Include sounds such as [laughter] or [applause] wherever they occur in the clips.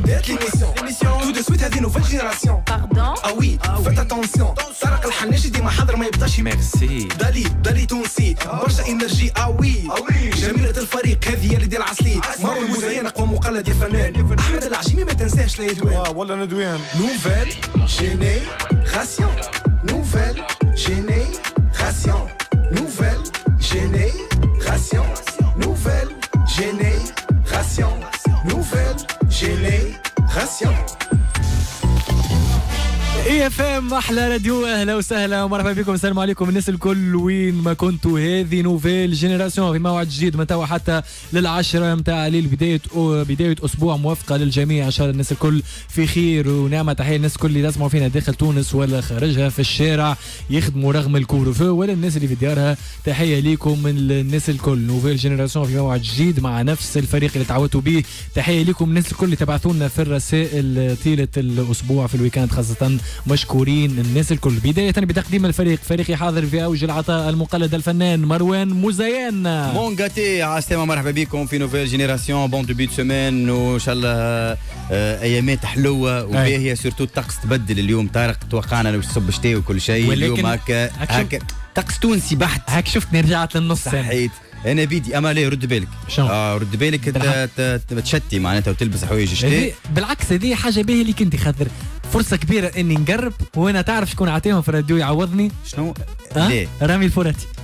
بدات l'émission Tout de suite هذه نوفيل جينيراسيون Pardon Ah oui, faites attention. طارق الحناجي ديما حاضر ما ميرسي دالي دالي تونسي برشا انرجي آه وي جميلة الفريق هذه اللي ديال العسلي اقوى مقلد يا فنان احمد العجيمي ما تنساش لا يدوان ولا ندوان Nouvelle génération. Nouvelle génération. Nouvelle génération. patient IFM أحلى راديو أهلا وسهلا ومرحبا بكم السلام عليكم. الناس الكل وين ما كنتوا. هذه nouvelle génération في موعد جديد من توا حتى للعشرة متاع الليل بداية بداية أسبوع موفقة للجميع. إن شاء الله الناس الكل في خير ونعمة. تحية الناس الكل اللي تسمعوا فينا داخل تونس ولا خارجها في الشارع يخدموا رغم الكوروفو ولا الناس اللي في ديارها. تحية ليكم من الناس الكل. nouvelle génération في موعد جديد مع نفس الفريق اللي تعودتوا به. تحية ليكم الناس الكل اللي تبعثوا لنا في الرسائل طيلة الأسبوع في ال weekend خاصة. مشكورين الناس الكل. بداية بتقديم الفريق. فريق حاضر في أوج العطاء المقلد الفنان مروان مزيان بون غاتي عسلامة مرحبا بكم في nouvelle génération bonne début de semaine وان شاء الله آه، أيامات حلوة. وباهيه surtout الطقس تبدل. اليوم طارق توقعنا باش تصب شتاء وكل شيء. اليوم هكا هكا طقس تونسي بحت. هاك شفتني رجعت للنص. صحيت. أنا بيدي اما لا رد بالك. شنو؟ آه رد بالك. تشتي معناتها وتلبس حوايج شتاء. بالعكس هذه حاجة باهية ليك أنت خاطر فرصة كبيرة إني نقرب وأنا تعرف شكون عطيهم في الراديو يعوضني شنو؟ ها؟ ليه؟ رامي الفراتي القيس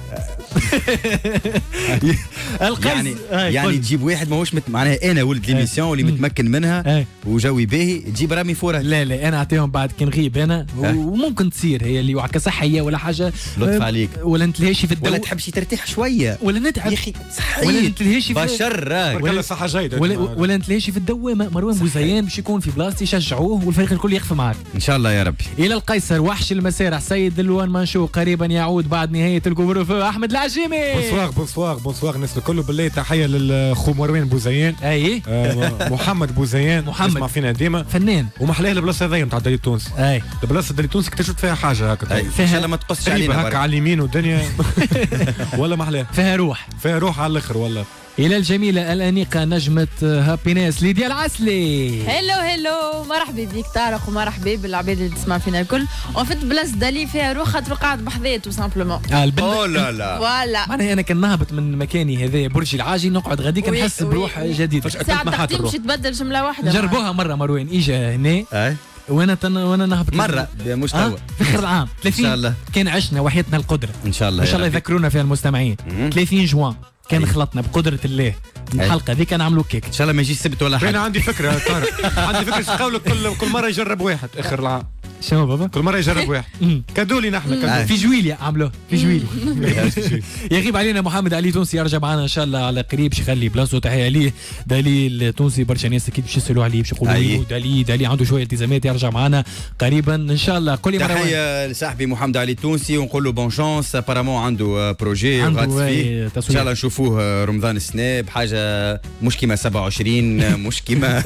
[laughs] يعني هاي، يعني. تجيب واحد ماهوش مت... معناها أنا ولد l'émission واللي مم. متمكن منها هاي. وجوي باهي تجيب رامي فورة. لا لا أنا أعطيهم بعد كي نغيب أنا. وممكن تصير هي اللي وعكا صحية ولا حاجة. لطف عليك. ولا نتلهيش في الدو ولا تحبش ترتاح شوية. ولا نتعب. يا أخي ولا صحيت نتلهيش في بشر. ولا صحة جيدة. ولا ولا نتلهيش في الدوامة. مروان بوزيان باش يكون في بلاصتي يشجعوه والفريق الكل يخف معك إن شاء الله يا ربي. إلى القيصر وحش المسارح. سيد دلوان منشور قريبا يعود بعد نهاية الكوفر أحمد العجيمي. bonsoir bonsoir bonsoir. الناس الكل بالله. تحية للخو مروان بوزيان أي. آه، محمد بوزيان [laughs] محمد. يسمع فينا ديما. فنان. ومحلاه البلاصة هذيا نتاع دليل تونس. أي. البلاصة دليل تونس اكتشفت فيها حاجة هكا. إن شاء الله ما تقصش علينا هكا. على اليمين والدنيا. [laughs] ولا محلاه فيها روح. فيها روح على الآخر والله. إلى الجميلة الأنيقة نجمة Happiness ليديا العسلي. hello hello مرحبا بيك طارق ومرحبا بالعباد اللي تسمع فينا الكل. en fait بلاصة دالي فيها روح خاطر قاعد بحذايا tout simplement آه ah ben oh là là. voilà معناها أنا كان نهبط من مكاني هذا برج العاجي نقعد غاديك وي- نحس وي- بروح ساعة كنت محات تقديم باش تبدل جملة واحدة جربوها مرة مروان. إجا هنا. أي. وأنا تن... وأنا نهبط. مرة مش آه توا في اخر العام. 30 إن شاء الله. كان عشنا وحياتنا القدرة. إن شاء الله إن شاء الله. يذكرونا فيها المستمعين. مم. 30 جوان. كان أي. خلطنا بقدرة الله. الحلقة ذيك نعملوا كيك. إن شاء الله ما يجيش سبت ولا أنا حاجة عندي فكرة يا طارق؟ عندي فكرة قولك كل كل مرة يجرب واحد. آخر العام شنو بابا؟ كل مره يجرب واحد مم. كادولي نحن. كادولي في جويليا عملوه في جويليا يغيب علينا محمد علي تونسي يرجع معنا ان شاء الله على قريب باش يخلي بلاصتو تحيه عليه دليل التونسي برشا ناس أكيد باش يسالوا عليه باش يقولوا. له دالي دالي عنده شوية التزامات يرجع معنا قريبا ان شاء الله لي مروان تحيه لصاحبي محمد علي التونسي ونقول له bonne chance apparemment عنده projet عنده فيه ان. شاء الله نشوفوه رمضان السنة بحاجه مش كيما 27 مش كيما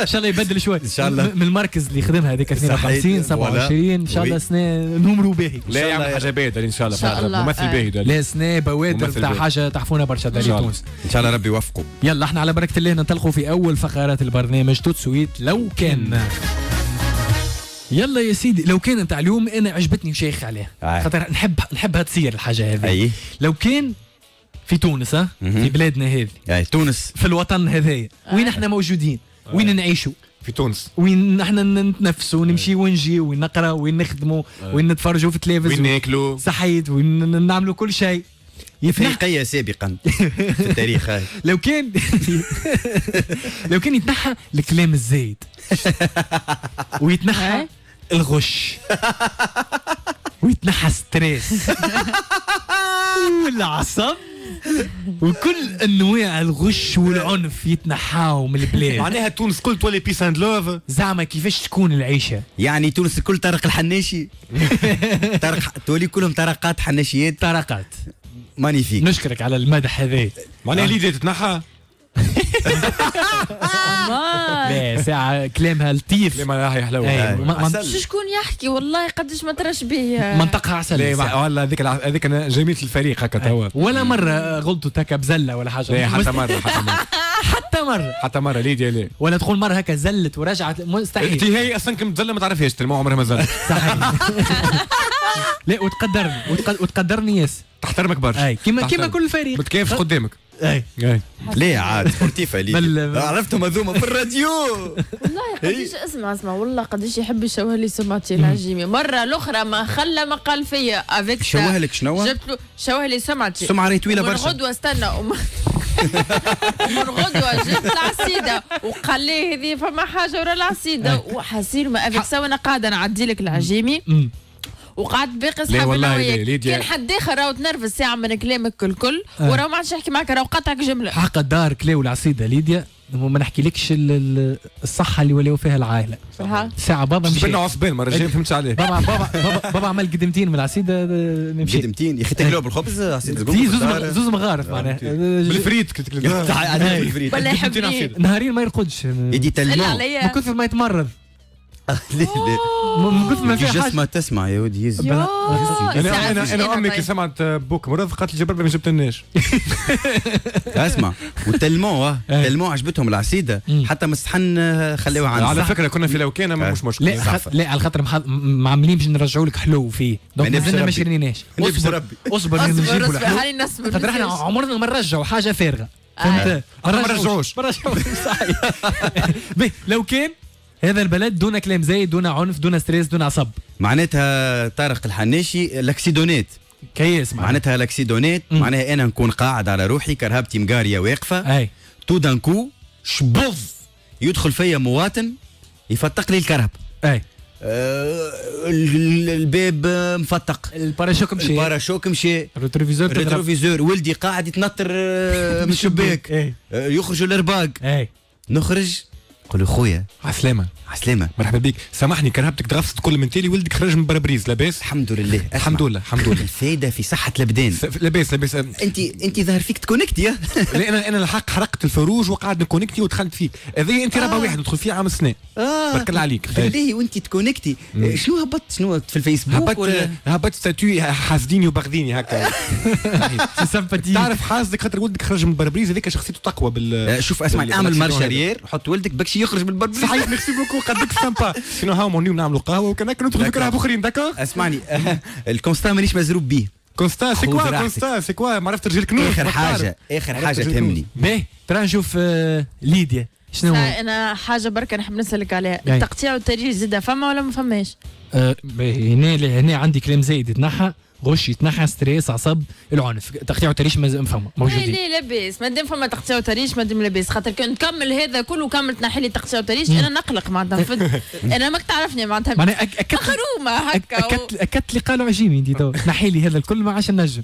ان شاء الله يبدل شوي إن شاء الله. من المركز اللي خدمها هذيك 52 صحيح. 27 إن شاء الله. سنة numéro باهي. لا يعمل حاجة دالي إن شاء الله. إن شاء الله. ممثل آه. باهي لا سنة بوادر باهي. حاجة تحفونا برشا الله. تونس. إن شاء الله ربي يوفقه يلا إحنا على بركة الله ننطلقوا في أول فقرات البرنامج tout de suite. لو كان. يلا يا سيدي لو كان نتاع اليوم أنا عجبتني شيخ عليه. آه. خاطر نحب نحبها تصير الحاجة هذه. أي. لو كان في تونس ها. في بلادنا هذه. تونس. في الوطن هذايا. وين إحنا موجودين؟ وين نعيشوا في تونس. وين إحنا نتنفسوا ونمشي ونجي وين نقرا وين نخدموا وين نتفرجوا في وين التلفزيون ناكلوا صحيت وين نعملوا كل شيء. افريقيه سابقا [laughs] في التاريخ لو كان [laughs] لو كان يتنحى الكلام الزايد. ويتنحى. الغش. [laughs] ويتنحى stress والعصب. وكل انواع الغش والعنف يتنحاو من البلاد. معناها تونس كل تولي peace and love زعما كيفاش تكون العيشة؟ يعني تونس الكل طارق الحناشي. [laughs] طارق تولي كلهم طرقات حناشيات. طرقات. magnifique. نشكرك على المدح هذا معناها ليديا تتنحى. [laughs] [laughs] ما لا ساعة كلامها لطيف لما هي حلوة أي، أي. ما- ما- عسل. شو شكون يحكي؟ والله قداش ما ترش بيه منطقها عسل. لا ما- والله هذيك هذيك جميلة الفريق هكا توا. ولا مرة غلطوا هكا بزلة ولا حاجة. لا [laughs] حتى مرة حتى مرة. حتى مرة. حتى مرة ليديا لا ولا تقول مرة هكا زلت ورجعت. انت مستحيل هي أصلا كنت مزله ما تعرفهاش tellement عمرها ما زلت. صحيح. [laughs] لا وتقدرني وتق- وتقدرني ياسر. تحترمك برشا. كيما كيما. كل فريق متكيفش قدامك. اي اي ليه عاد؟ سبورتيفة بل- ليه [laughs] عرفتهم هذوما في الراديو. والله قديش اسمع اسمع والله قديش يحب يشوه لي سمعتي العجيمي مرة الأخرى ما خلى ما قال فيا. افيك شوه لك شنو؟ جبت له شوه لي سمعتي. سمعة راهي طويلة ومن برشا. غدوة استنى. ومن [laughs] ومن غدوة جبت العصيده وقال لي هذه فما حاجة ورا العصيدة. وحاسين ما افيك سوا أنا قاعدة نعدي لك العجيمي. وقعدت باقي صحابي والله أنا لا، وياك ليديا. كان حد آخر راهو تنرفز ساعة من كلامك الكل آه. وراه ما عادش يحكي معك راهو قطعك جملة. حق الدار كلاو العصيده ليديا. ما نحكيلكش ال- ال- الصحة اللي ولاو فيها العائلة. ساعة بابا مشي. جبنا عصبان مره جاية ما فهمتش عليه. بابا بابا [laughs] بابا, عمل قدمتين من العصيدة آه، مشي قدمتين؟ يا أخي تاكلوها بالخبز عصير زقوم في زوز زوز مغارف معناها. بالفريد. ولا عصير. نهارين ما يرقدش. يدي الا تلمون من كثر ما يتمرض. [laughs] ليه ليه؟ من كثر ما في حاجة جسمه تسمع يا ودي يز يا أنا أنا أنا أنا أمي كي طيب. سمعت بوك مرض قالت لي جبرنا ما جبتناش [laughs] أسمع. والتلمون آه. [laughs] إيه. تلمون عجبتهم العصيده مم. حتى مستحن آه، خليوها عندنا على فكرة كنا في لوكانه ما آه. مش مشكلة لا على خاطر معاملين باش نرجعوا لك حلو فيه. دونك ما مازلنا ما. شريناش. اصبر ربي. اصبر نجيبوا الحلو خاطر إحنا. عمرنا ما نرجعوا حاجة فارغة. فهمت؟ ما نرجعوش. ما نرجعوش. صحيح لو كان هذا البلد دون كلام زايد دون عنف دون stress دون عصب. معناتها طارق الحناشي لا accident ات. كيس معناها. معناتها لا accident ات. معناها أنا نكون قاعد على روحي كرهبتي مقارية واقفة. أي. tout d'un coup شبوظ يدخل فيا مواطن يفتق لي الكرهب. أي. آه، ال- الباب مفتق. الباراشوك مشي. الباراشوك مشي. الريتروفيزور. الريتروفيزور ولدي قاعد يتنطر آه، [laughs] من الشباك. آه، يخرجوا الارباق أي. نخرج نقول له خويا. عسلامه عسلامة مرحبا بك. سامحني كرهبتك تغفصت كل من تالي ولدك خرج من برابريز لاباس؟ الحمد لله. أسمع. الحمد لله الحمد لله. [laughs] الفايدة في صحة الأبدان لاباس لاباس. أنت أنت ظهر فيك تكونكتي يا. لا أنا أنا الحق حرقت الفروج وقعد نكونكتي ودخلت فيه. هذه أنت ربع آه. واحد ندخل فيه عام سنه آه. بارك الله عليك. بالله وأنت تكونكتي. آه، شنو هبطت؟ شنو في الفيسبوك هبط ولا؟ هبط ستاتيو حاسديني وباغديني هكا. [laughs] [laughs] تعرف حاسدك خاطر ولدك خرج من برابريز هذيك شخصيته تقوى بال آه، شوف أسمع اعمل. مارشارير حط ولدك بكشي يخرج من البربريز صحيح ميرسي بوكو قدك سامبا سينو هاو مونيو نعملوا قهوة وكان هكا ندخل في. كرهب اخرين داكور أسمعني [laughs] الكونستا مانيش مزروب بيه كونستا سي كوا. كونستا سي كوا آخر ما حاجة تعرف. آخر عرفت حاجة رجل تهمني باهي ترى نشوف آه، ليديا شنو؟ أنا حاجة بركه نحب نسألك عليها. التقطيع والتريش زيدا فما ولا ما فماش آه، باهي، هنا هنا عندي كلام زايد يتنحى غش يتنحى stress عصب. العنف تقطيع وتريش ما فما موجودين. ليه لاباس. ما دام فما تقطيع وتريش ما دام لاباس. خاطر كان نكمل هذا كله كمل تنحي لي تقطيع وتريش أنا نقلق معناتها. [laughs] أنا ماك تعرفني معناتها. معناها أك- مخرومه هكا و- اكدت أكدت لي قالوا عجيبي انت تو. نحي لي هذا الكل ما عادش نجم.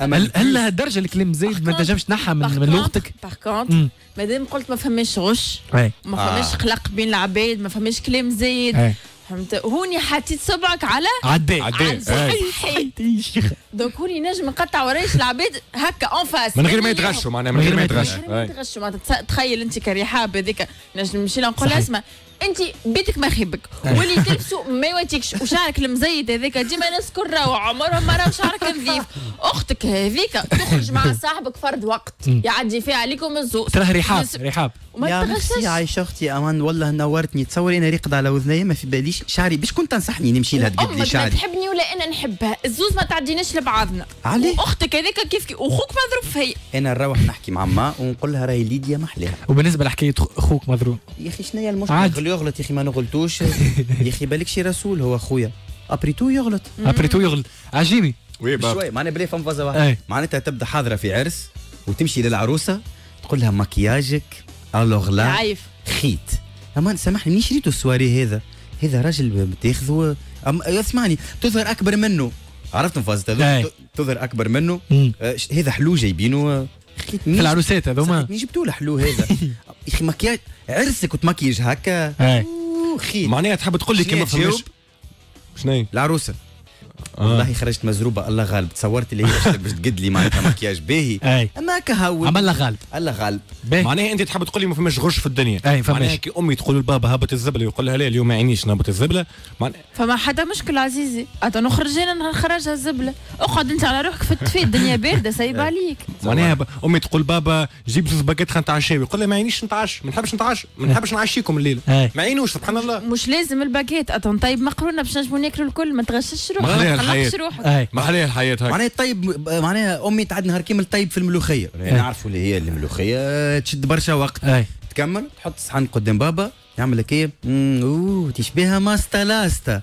هل هل لهالدرجه الكلام زايد؟ ما تنجمش تنحى من من لغتك contre مم. مادام قلت ما فماش غش اي ما آه. فماش خلق بين العباد ما فماش كلام زايد اي فهمت؟ هوني حطيت صبعك على عدي. عدي. صحيح دونك هوني نجم نقطع ورايش العباد هكا اون فاس من غير ما يتغشوا معناها من غير ما يتغشوا. من غير ما. يتغشوا. معناتها تخيل انت كرحاب هذيك نجم نمشي لها نقول. اسمع انت بيتك ما يخيبك. واللي تلبسوا ما يواتيكش. وشعرك المزيد هذاك ديما ناس كل راهو عمرهم ما راهو شعرك نظيف. أختك هذيك تخرج مع [laughs] صاحبك فرد وقت. يعدي فيها عليكم الذوق تراه رحاب رحاب. وما يا ميرسي عايشة أختي أمان والله نورتني تصوري أنا ريقد على وذني ما في باليش. شعري باش كنت تنصحني نمشي لها تقد لي أمك ما شعري تحبني ولا أنا نحبها. الزوز ما تعديناش لبعضنا. عليه؟ وأختك هذيك كيف كيف وأخوك مضروب فيا. أنا نروح نحكي مع ما ونقول لها راهي ليديا محليها. وبالنسبة لحكاية أخوك مضروب يا أخي شنو هي المشكلة؟ عادي. يغلط يغلط يا أخي ما نغلطوش. يا أخي بالك شي رسول هو خويا ابريتو يغلط. أبري تو يغل [laughs] عجيبي. وي بابا. بشوي معنا بلي فم أي. واحد معناتها تبدأ حاضرة في عرس وتمشي للعروسة تقول لها مكياجك الوغ لا عايف خيت. اما سامحني منين شريتوا السواري هذا؟ هذا راجل بتاخذه أم اسمعني تظهر أكبر منه. عرفت. هذا تظهر أكبر منه. آه، هذا حلو جايبينه. خيت في العروسات هذوما. جبتوا له حلو هذا؟ [laughs] يا أخي مكياج عرسك وتمكيج هكا. خيت. معناها تحب تقول لي كيما؟ فماش شنو العروسة. والله خرجت مزروبة الله غالب. تصورت اللي هي باش تقد لي معناتها مكياج. باهي. [laughs] أي. أما كهو عمل لها غالب. الله غالب. باهي. معناها أنت تحب تقول لي ما فماش غش في الدنيا. أي، فماش. معناها كي أمي تقول لبابا هبط الزبلة يقول لها لا اليوم ما عينيش نهبط الزبلة. معناها فما حتى مشكل عزيزي. اتا نخرج أنا نخرجها الزبلة. أقعد أنت على روحك في التفي الدنيا باردة سايبة [laughs] عليك. معناها أمي تقول بابا جيب زوز باكيت خلينا نتعشاو يقول لها ما عينيش نتعشى ما نحبش نتعشى ما نحبش نعشيكم الليلة. ما عينوش سبحان الله. مش لازم الباكيت اتا نطيب مقرونة باش نجموا ناكلوا الكل ما تغشش روحك. تقلقش روحك. عليها الحياة هكا معناها الطيب معناها أمي تعد نهار كامل طيب في الملوخية. نعرفوا اللي هي الملوخيه تشد برشا وقت. أي. تكمل تحط الصحن قدام بابا يعمل لك إيه؟ أوه تشبيها ماستا لاستا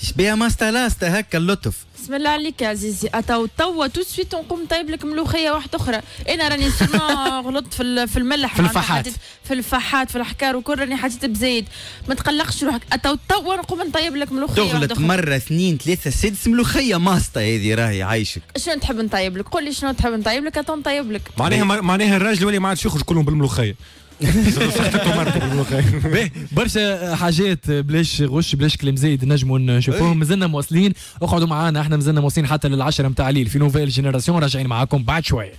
تشبيها ماستا لاستا هكا اللطف. بسم الله عليك يا عزيزي. اتا توا تو سويت نقوم طيب لك ملوخية واحدة أخرى. إنا راني سيرمون [laughs] غلطت في ال- في الملح. في الفحات. في الفحات في الحكار وكل راني حطيت بزايد. ما تقلقش روحك. اتا توا نقوم نطيب لك ملوخية واحدة تغلط مرة اثنين ثلاثة سدس ملوخية ماستا هذه راهي عايشك. شنو تحب نطيب لك؟ قول لي شنو تحب نطيب لك اتا نطيب لك. معناها معناها الراجل يولي ما عادش يخرج كلهم بالملوخية. [laughs] برشا حاجات بلاش غش بلاش كلام زايد نجموا نشوفوهم. مازلنا مواصلين. اقعدوا معانا إحنا مازلنا مواصلين حتى للعشرة متاع الليل. في Nouvelle Génération راجعين معاكم بعد شوية.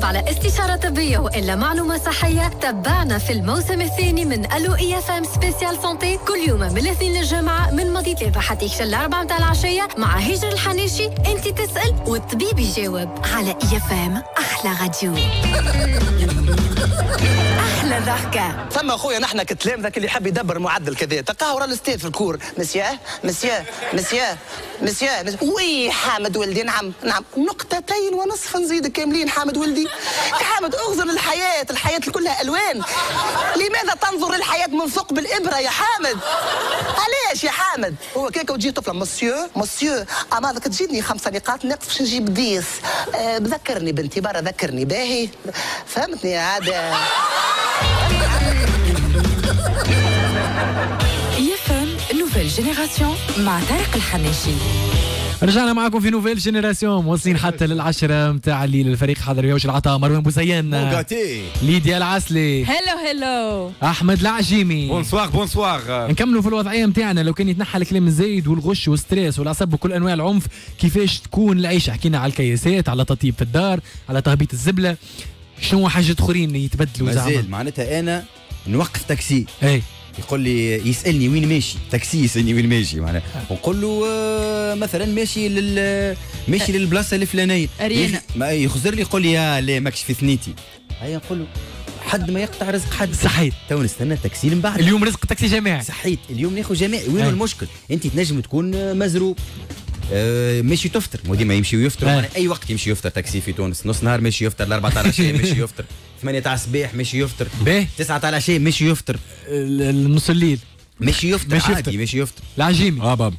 تحب على استشارة طبية. وإلا معلومة صحية تابعنا في الموسم الثاني من Allo IFM spécial santé كل يوم من الاثنين للجمعة من ماضي ثلاثة حتى يكشل الأربعة متاع العشية مع هجر الحناشي أنت تسأل والطبيب يجاوب. على IFM أحلى راديو. [laughs] أحلى ضحكة. ثم أخويا نحن كتلامذة اللي يحب يدبر معدل كذا. تلقاه ورا الاستاذ في الكور. مسياه مسياه مسياه مسياه. وي حامد ولدي نعم نعم. نقطتين ونصف نزيد كاملين حامد ولدي. حامد أغزر الحياة الحياة كلها ألوان. لماذا تنظر للحياة من ثقب الابرة يا حامد؟ علاش يا حامد؟ هو كيك وتجي طفلة. مسيو مسيو أما ذاك تجيني خمسة نقاط نقص باش نجيب ديس. أه ذكرني بنتي برا ذكرني باهي. فهمتني عاد نوفيل جينيراسيون مع طارق الحناشي رجعنا معكم في Nouvelle Génération مواصلين حتى للعشرة متاع الليل. الفريق حضر يوش العطاء مروان بوزيان. بوغاتي ليديا العسلي. hello hello أحمد العجيمي. bonsoir bonsoir نكملوا في الوضعية نتاعنا لو كان يتنحى الكلام الزايد والغش وال stress والعصب وكل أنواع العنف كيفاش تكون العيشة؟ حكينا على الكياسات على تطيب في الدار على تهبيط الزبلة. شنو حاجات أخرين يتبدلوا زعما؟ مازال معناتها أنا نوقف تاكسي. إي. يقول لي يسألني وين ماشي. تاكسي يسألني وين ماشي معناها. ونقول له آه، مثلا ماشي لل ماشي للبلاصة الفلانيه ما يخزر لي يقول لي يا لا ماكش في ثنيتي. هيا نقول له حد ما يقطع رزق حد. صحيت. تو نستنى التاكسي من بعد. اليوم رزق تاكسي جماعي صحيت. اليوم ناخذ جماعي وين. المشكل؟ أنت تنجم تكون آه، مزروب. آه، ماشي تفطر. مو ديما يمشي ويفطر. أي. معناها أي وقت يمشي يفطر تاكسي في تونس. نص نهار ماشي يفطر الأربعة تاع العشية ماشي يفطر. [laughs] 8 تاع الصباح ماشي يفطر. باهي. 9 تاع العشاء ماشي يفطر. ال- نص الليل. ماشي يفطر ماشي عادي يفطر. ماشي يفطر. العجيمي آه بابا.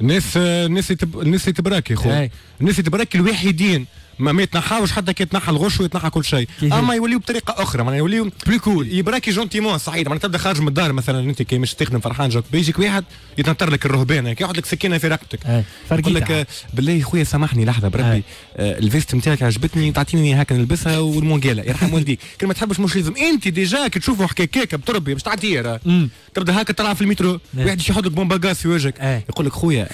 الناس الناس. الناس يتبراك يا. خويا. الناس يتبراك الوحيدين. ما, ما يتنحاوش حتى كي يتنحى الغش ويتنحى كل شيء؟ أما يوليو بطريقة أخرى معناها يوليو بلو كول يبراكي جونتيمون صحيح معناها تبدا خارج من الدار مثلا أنت كي مش تخدم فرحان جاك بيجيك واحد يتنطر لك الرهبان هيك يحط لك سكينة في رقبتك أي. يقول لك بالله خويا سامحني لحظة. بربي آه الفيست نتاعك عجبتني تعطيني هكا نلبسها والمونجيلا يرحم والديك كل ما تحبش مش لازم أنت ديجا كي تشوفه حكاكيك بتربي باش تعطيه. تبدا هكا طلع في المترو أي. واحد يحط لك بومبا غاز في وجهك. يقول لك خويا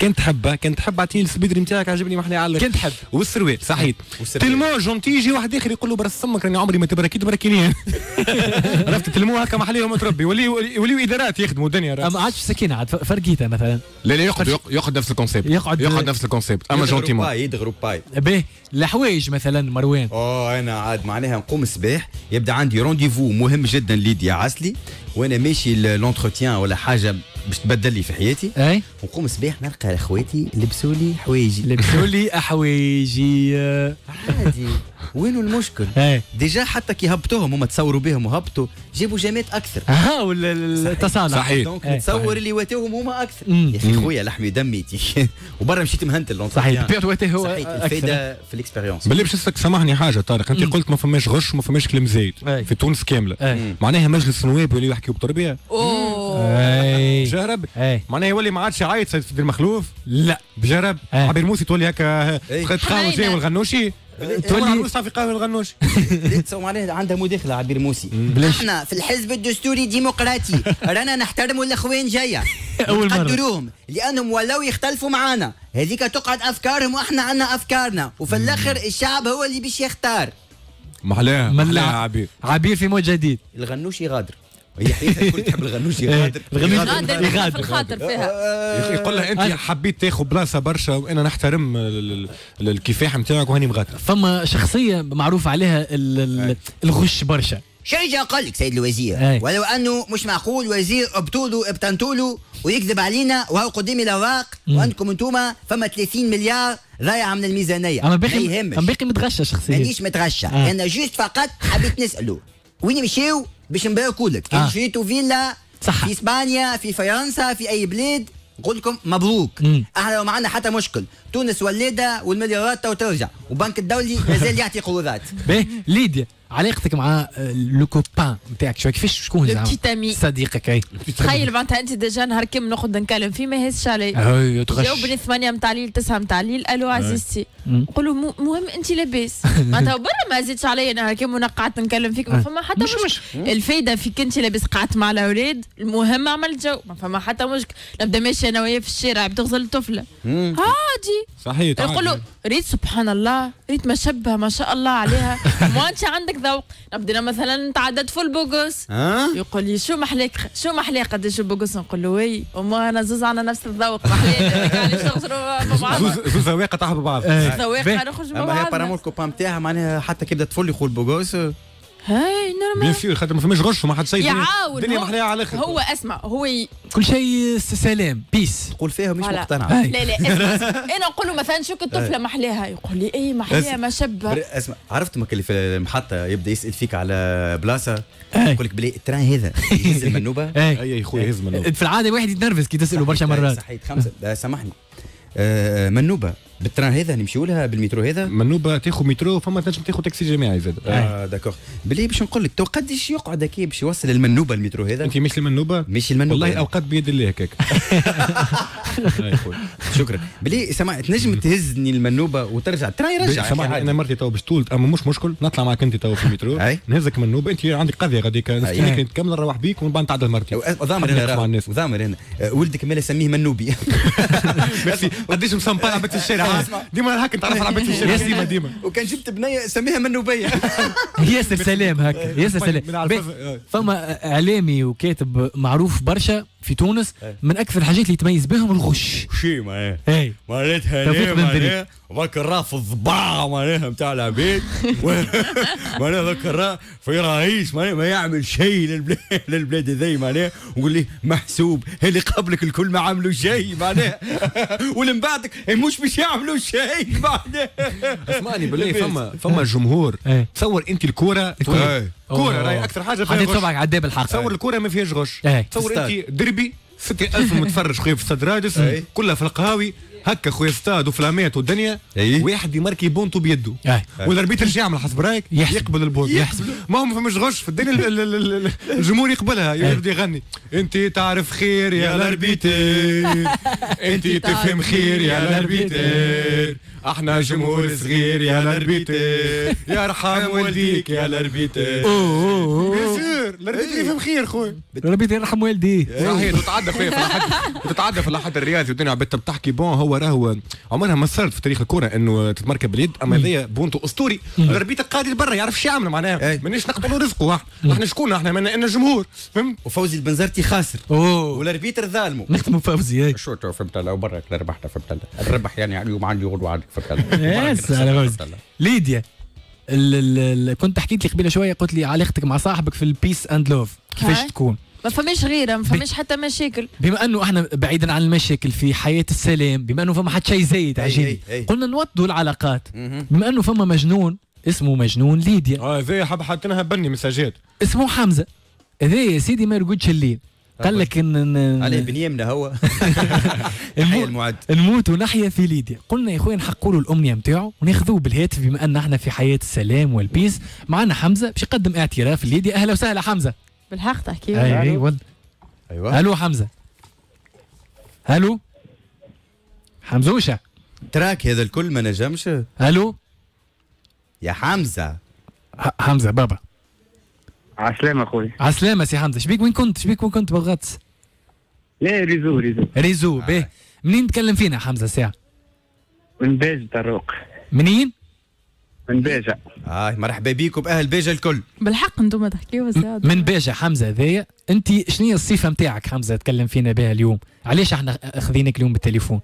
كان تحب كان تحب اعطيني السبيدري نتاعك عجبني محلي على كان تحب. والسروال صحيح والسروال. تلمو جونتي يجي واحد آخر يقول له برس سمك راني عمري ما تبركي تبركيني [laughs] عرفت؟ تلمو هكا محليهم متربي ولي وليو إدارات يخدموا الدنيا راه. ما عادش سكينة عاد؟ ف- فرقيتها مثلا. لا لا ياخذ ياخذ نفس الكونسيبت يقعد- ياخذ نفس الكونسيبت أما جونتيمون باي يدغروا باي. باهي الحوايج مثلا مروان. أوه أنا عاد معناها نقوم الصباح يبدأ عندي رونديفو مهم جدا ليديا عسلي وأنا ماشي l'entretien ولا حاجة باش تبدل لي في حياتي. أي. نقوم الصباح نلقى اخواتي لبسوا لي حوايجي. لبسوا لي [laughs] أحوايجي. آه، عادي. وينو المشكل؟ أي. déjà حتى كي هبطوهم هما تصوروا بهم وهبطوا جابوا جامات أكثر. [laughs] ها ولا ال- التصالح صحيح. donc نتصور اللي واتوهم هما أكثر. مم. يا أخي خويا لحمي دمي تي- [laughs] وبرا مشيت مهنتل صحيح. بيعت وقته هو صحيح. الفايدة في ال expérience بالله باش نسألك سامحني حاجة طارق. أنت. قلت ما فماش غش وما فماش كلام زايد. في تونس كاملة. معناها مجلس النواب يوليو يحكيوا بتربيه أوه. أي. جرب أي. معناها يولي ما عادش يعيط سيد المخلوف لا. بجرب. عبير موسي تولي هكا. تقاوم جاي. والغنوشي؟ تولي- تولي الموسى في قهوة الغنوشي تسوى معناها عندها مداخلة عبير موسي. إحنا في الحزب الدستوري الديمقراطي رانا نحترموا الاخوان جاية. [laughs] أول مرة. نقدروهم لأنهم ولاو يختلفوا معانا. هذيك تقعد أفكارهم وإحنا عندنا أفكارنا. وفي الآخر الشعب هو اللي باش يختار. محلاها ملا. محلاها عبير. عبير في موج جديد. الغنوشي غادر. هي حقيقة الكل تحب الغنوشي [laughs] غادر الغنوشي غادر. يغادر. في الخاطر فيها يقول لها أنت حبيت تاخذ بلاصة برشا وأنا نحترم ال- ال- الكفاح نتاعك وهاني مغادر. فما شخصية معروف عليها ال- ال- الغش برشا. شيء أقول لك سيد الوزير. أي. ولو أنه مش معقول وزير أبطوله ابتنتوله ويكذب علينا وهو قدامي الأوراق وعندكم أنتم فما 30 مليار ضايعه من الميزانية. أما ما باقي يهمش. أما باقي متغشى شخصيا مانيش متغشى. آه. أنا juste فقط حبيت نسأله. وين مشيو باش نباركوا لك كان آه. شريتوا فيلا صح. في إسبانيا في فرنسا في أي بلاد نقول لكم مبروك مم. إحنا لو ما عندنا حتى مشكل تونس ولاده والمليارات تو ترجع وبنك الدولي [laughs] مازال يعطي قروضات ليديا علاقتك مع آه، le copain نتاعك. شوي كيفاش شكون زعما. صديقك اي تخيل معناتها أنت déjà نهار كامل نقعد نكلم فيه ما يهزش علي جاوبني ثمانية متاع الليل تسعة متاع الليل ألو عزيزتي. نقول له مو- مهم أنت لاباس. [laughs] معناتها برا ما زدتش عليا نهار كامل وأنا قعدت نكلم فيك. ما فما حتى مش مشكل. الفايدة فيك أنت لاباس قعدت مع الأولاد المهم عمل جو. ما فما حتى مشكل. نبدأ ماشيه أنا وياه في الشارع بتغزل الطفلة. عادي. صحيح نقول له ريت سبحان الله. ريت ما شبه ما شاء الله عليها. [laughs] ما أنت عندك ذوق؟ نبدا مثلا نتعدد في البوقوس ها؟ يقول لي شو محليك؟ شو محليك قداش البوقوس؟ نقول له oui وما أنا زوز عنا نفس الذوق. محليك هذاك علاش نخرجوا مع بعض زوز زوز ذواقه تحت بعض. ذواق باهي. نخرجوا مع أما هي بعض بارامون الكوبان نتاعها معناها حتى كي بدات تفل يقول بوغوس. هاي بيان نورمال سور خاطر ما فماش غش وما حد شيء يعاون. الدنيا هو- محلاها على الآخر هو أسمع هو ي... كل شيء سلام بيس تقول فيها مش. مقتنعه هاي. لا لا أسمع أنا نقول له مثلا شو كنت طفلة محليها يقول لي اي محليها ما شبه أسمع. عرفت ما اللي في المحطه يبدأ يسأل فيك على بلاصة. يقول لك بلي التران هذا. يهز المنوبه [laughs] أي أي خويا هز منه في العادة واحد يتنرفز كي تسأله برشا مرات. صحيت. خمسة. لا، سامحني. آه، منوبة. بال train هذا نمشيو لها بالمترو هذا؟ منوبه تاخذ مترو فما تنجم تاخذ تاكسي جماعي زاد. آه d'accord. بلي باش نقول لك تو قداش يقعد هكا باش يوصل المنوبة المترو هذا؟ أنت مش المنوبة؟ مش المنوبة والله هذا. أوقات بيد الله هكاك. [laughs] خويا. شكرا. بلي سمع تنجم تهزني المنوبة وترجع. ترى يرجع سامحني أنا مرتي تو باش تولد أما مش مشكل نطلع معك أنت تو في المترو. نهزك منوبة أنت عندك قضية غاديك. نستناك نروح بيك ومن بعد نتعدل مرتي وضامر حد هنا. الناس. وضامر هنا. آه، ولدك مالا سميه منوبي. [laughs] ميرسي. قديش مسامبا على بيت الشارع. ديما هكا نتعرف على بيت الشارع. ديما ديما. وكان جبت بنية سميها منوبيه [laughs] ياسر سلام هكا ياسر من سلام آه. فما إعلامي وكاتب معروف برشا في تونس من أكثر الحاجات اللي يتميز بهم الغش. شي معناها اي معناتها توفيق ليه؟ بن معناها وذاك الراه في الضباع معناها نتاع العبيد. [laughs] و- معناها ذاك الراه في رئيس معناها ما يعمل شيء للبلاد [laughs] للبلاد هذي معناها. ويقول لي محسوب. اللي قبلك الكل ما عملوا شيء معناها. [laughs] واللي من بعدك مش باش يعملوا شيء معناها. أسمعني بالله فما فما جمهور إيه. تصور أنت الكورة إيه. كورة راهي أكثر حاجة فيها غش. صبعك عدى بالحق تصور الكورة ما فيهاش غش إيه. تصور. أنت دربي 6000 [laughs] متفرج خويا في استاد رادس إيه. كلها في القهاوي هكا خويا استاد وفلامات والدنيا إيه. واحد يماركي بونتو بيده. وال arbitre إيش يعمل حسب رأيك. يقبل ال but يحسب. ما هو ما فماش غش في الدنيا ال- ال- ال- ال- [laughs] الجمهور يقبلها يبدا يغني أنت تعرف خير يا ال arbitre أنت تفهم خير يا ال arbitre إحنا جمهور صغير يا ال arbitre يرحم [laughs] والديك يا الاربيتر بيان سور الاربيتر يفهم خير خويا ربي يرحم والديه صحيح تتعدى خويا في تتعدى في الحد الرياضي والدنيا عبيت بتحكي bon هو راهو عمرها ما صارت في تاريخ الكورة إنه تتمركب باليد. أما هذايا بونتو أسطوري. الاربيتر قاعد برا يعرف شو يعمل معناها. أي. مانيش نقبلوا رزقه. إحنا إحنا شكون إحنا من أنا جمهور. فهمت؟ وفوزي البنزرتي خاسر. والاربيتر ظالمه نختموا فوزي هيك شو تو فهمت؟ الله وبرك لا ربحت فهمت؟ الله الربح يعني اليوم عندي غدوة عندك [laughs] يس على ليديا. ال ال ال كنت حكيت لي قبيلة شوية قلت لي علاقتك مع صاحبك في البيس اند لوف كيفاش. تكون؟ ما فماش غيرة ما فماش حتى مشاكل. بما أنه إحنا بعيدا عن المشاكل في حياة السلام بما أنه فما حد شيء زايد عجيب. قلنا نوطدوا العلاقات. بما أنه فما مجنون اسمه مجنون ليديا. آه زي حب حاطينها بني مساجات. اسمه حمزة. هذا يا سيدي ما يرقدش الليل. قال لك ان إن- عليه بن يمنى هو [laughs] المعد. نموت ونحيا في ليديا. قلنا يا اخويا نحقوا له الامنيه نتاعو وناخذوه بالهاتف بما أن إحنا في حياة السلام والبيس. معنا حمزة باش يقدم اعتراف ليديا. أهلا وسهلا حمزة. بالحق تحكي اي اي ولد أيوه. ألو حمزة. ألو. حمزوشة. تراك هذا الكل ما نجمش. ألو. يا حمزة. حمزة بابا. عسلامة أخوي. عسلامة سي حمزة. شبيك وين كنت؟ شبيك وين كنت بالغطس لا ريزو ريزو. ريزو به منين تكلم فينا حمزة ساعه من باج طروق منين؟ من باجة آه مرحبا بيكم باهل بيجا الكل. بالحق أنتم تحكيوا من باشا حمزة هذايا. انت شنو هي الصفة نتاعك حمزة تكلم فينا بها اليوم؟ علاش إحنا أخذينك اليوم بالتليفون؟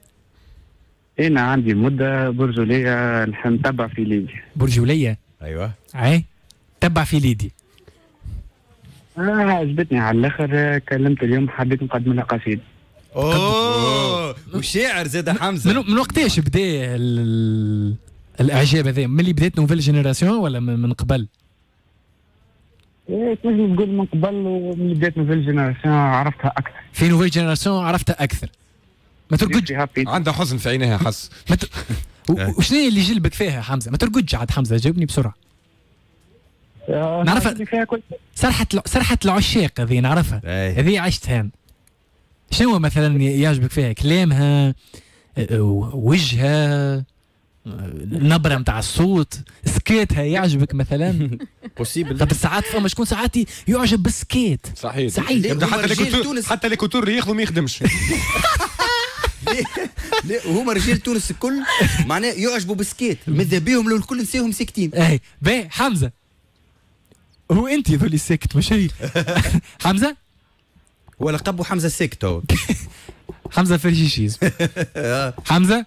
أنا عندي مدة برجولية نتبع في ليبيا برجولية؟ أيوه. عي. تبع في ليدي. آه عجبتني. على الآخر كلمت اليوم حبيت نقدم لها قصيدة أوه وشاعر زاد حمزة. من, من وقتاش بدأ ال- الإعجاب هذا؟ من اللي بدأت Nouvelle Génération ولا من, من قبل؟ إيه تنجم تقول من قبل ومن بداية Nouvelle Génération عرفتها أكثر. في Nouvelle Génération عرفتها أكثر. ما ترقدش. عندها حزن في عينيها حس. ت... [laughs] وشنو اللي جلبك فيها حمزة؟ ما ترقدش عاد حمزة جاوبني بسرعة. نعرفها. فيها كل سرحة الع- سرحة العشاق هذه نعرفها. هذه عشتها. شنو هو مثلا يعجبك فيها كلامها أه، وجهها أه، النبرة متاع الصوت سكيتها يعجبك مثلا [laughs] possible خاطر ساعات فما شكون ساعات يعجب بالسكيت صحيح صحيح. هما حتى تونس. حتى l'écouteur ياخذوا ما يخدمش [laughs] لا وهما رجال تونس الكل معناه يعجبوا بالسكيت [laughs] ماذا بيهم لو الكل نساهم ساكتين اي باهي حمزة هو انت ذولي ساكت مش هي. [laughs] حمزة؟ ولا قبوا حمزة ساكت [laughs] حمزة فرشيشيز [laughs] حمزة؟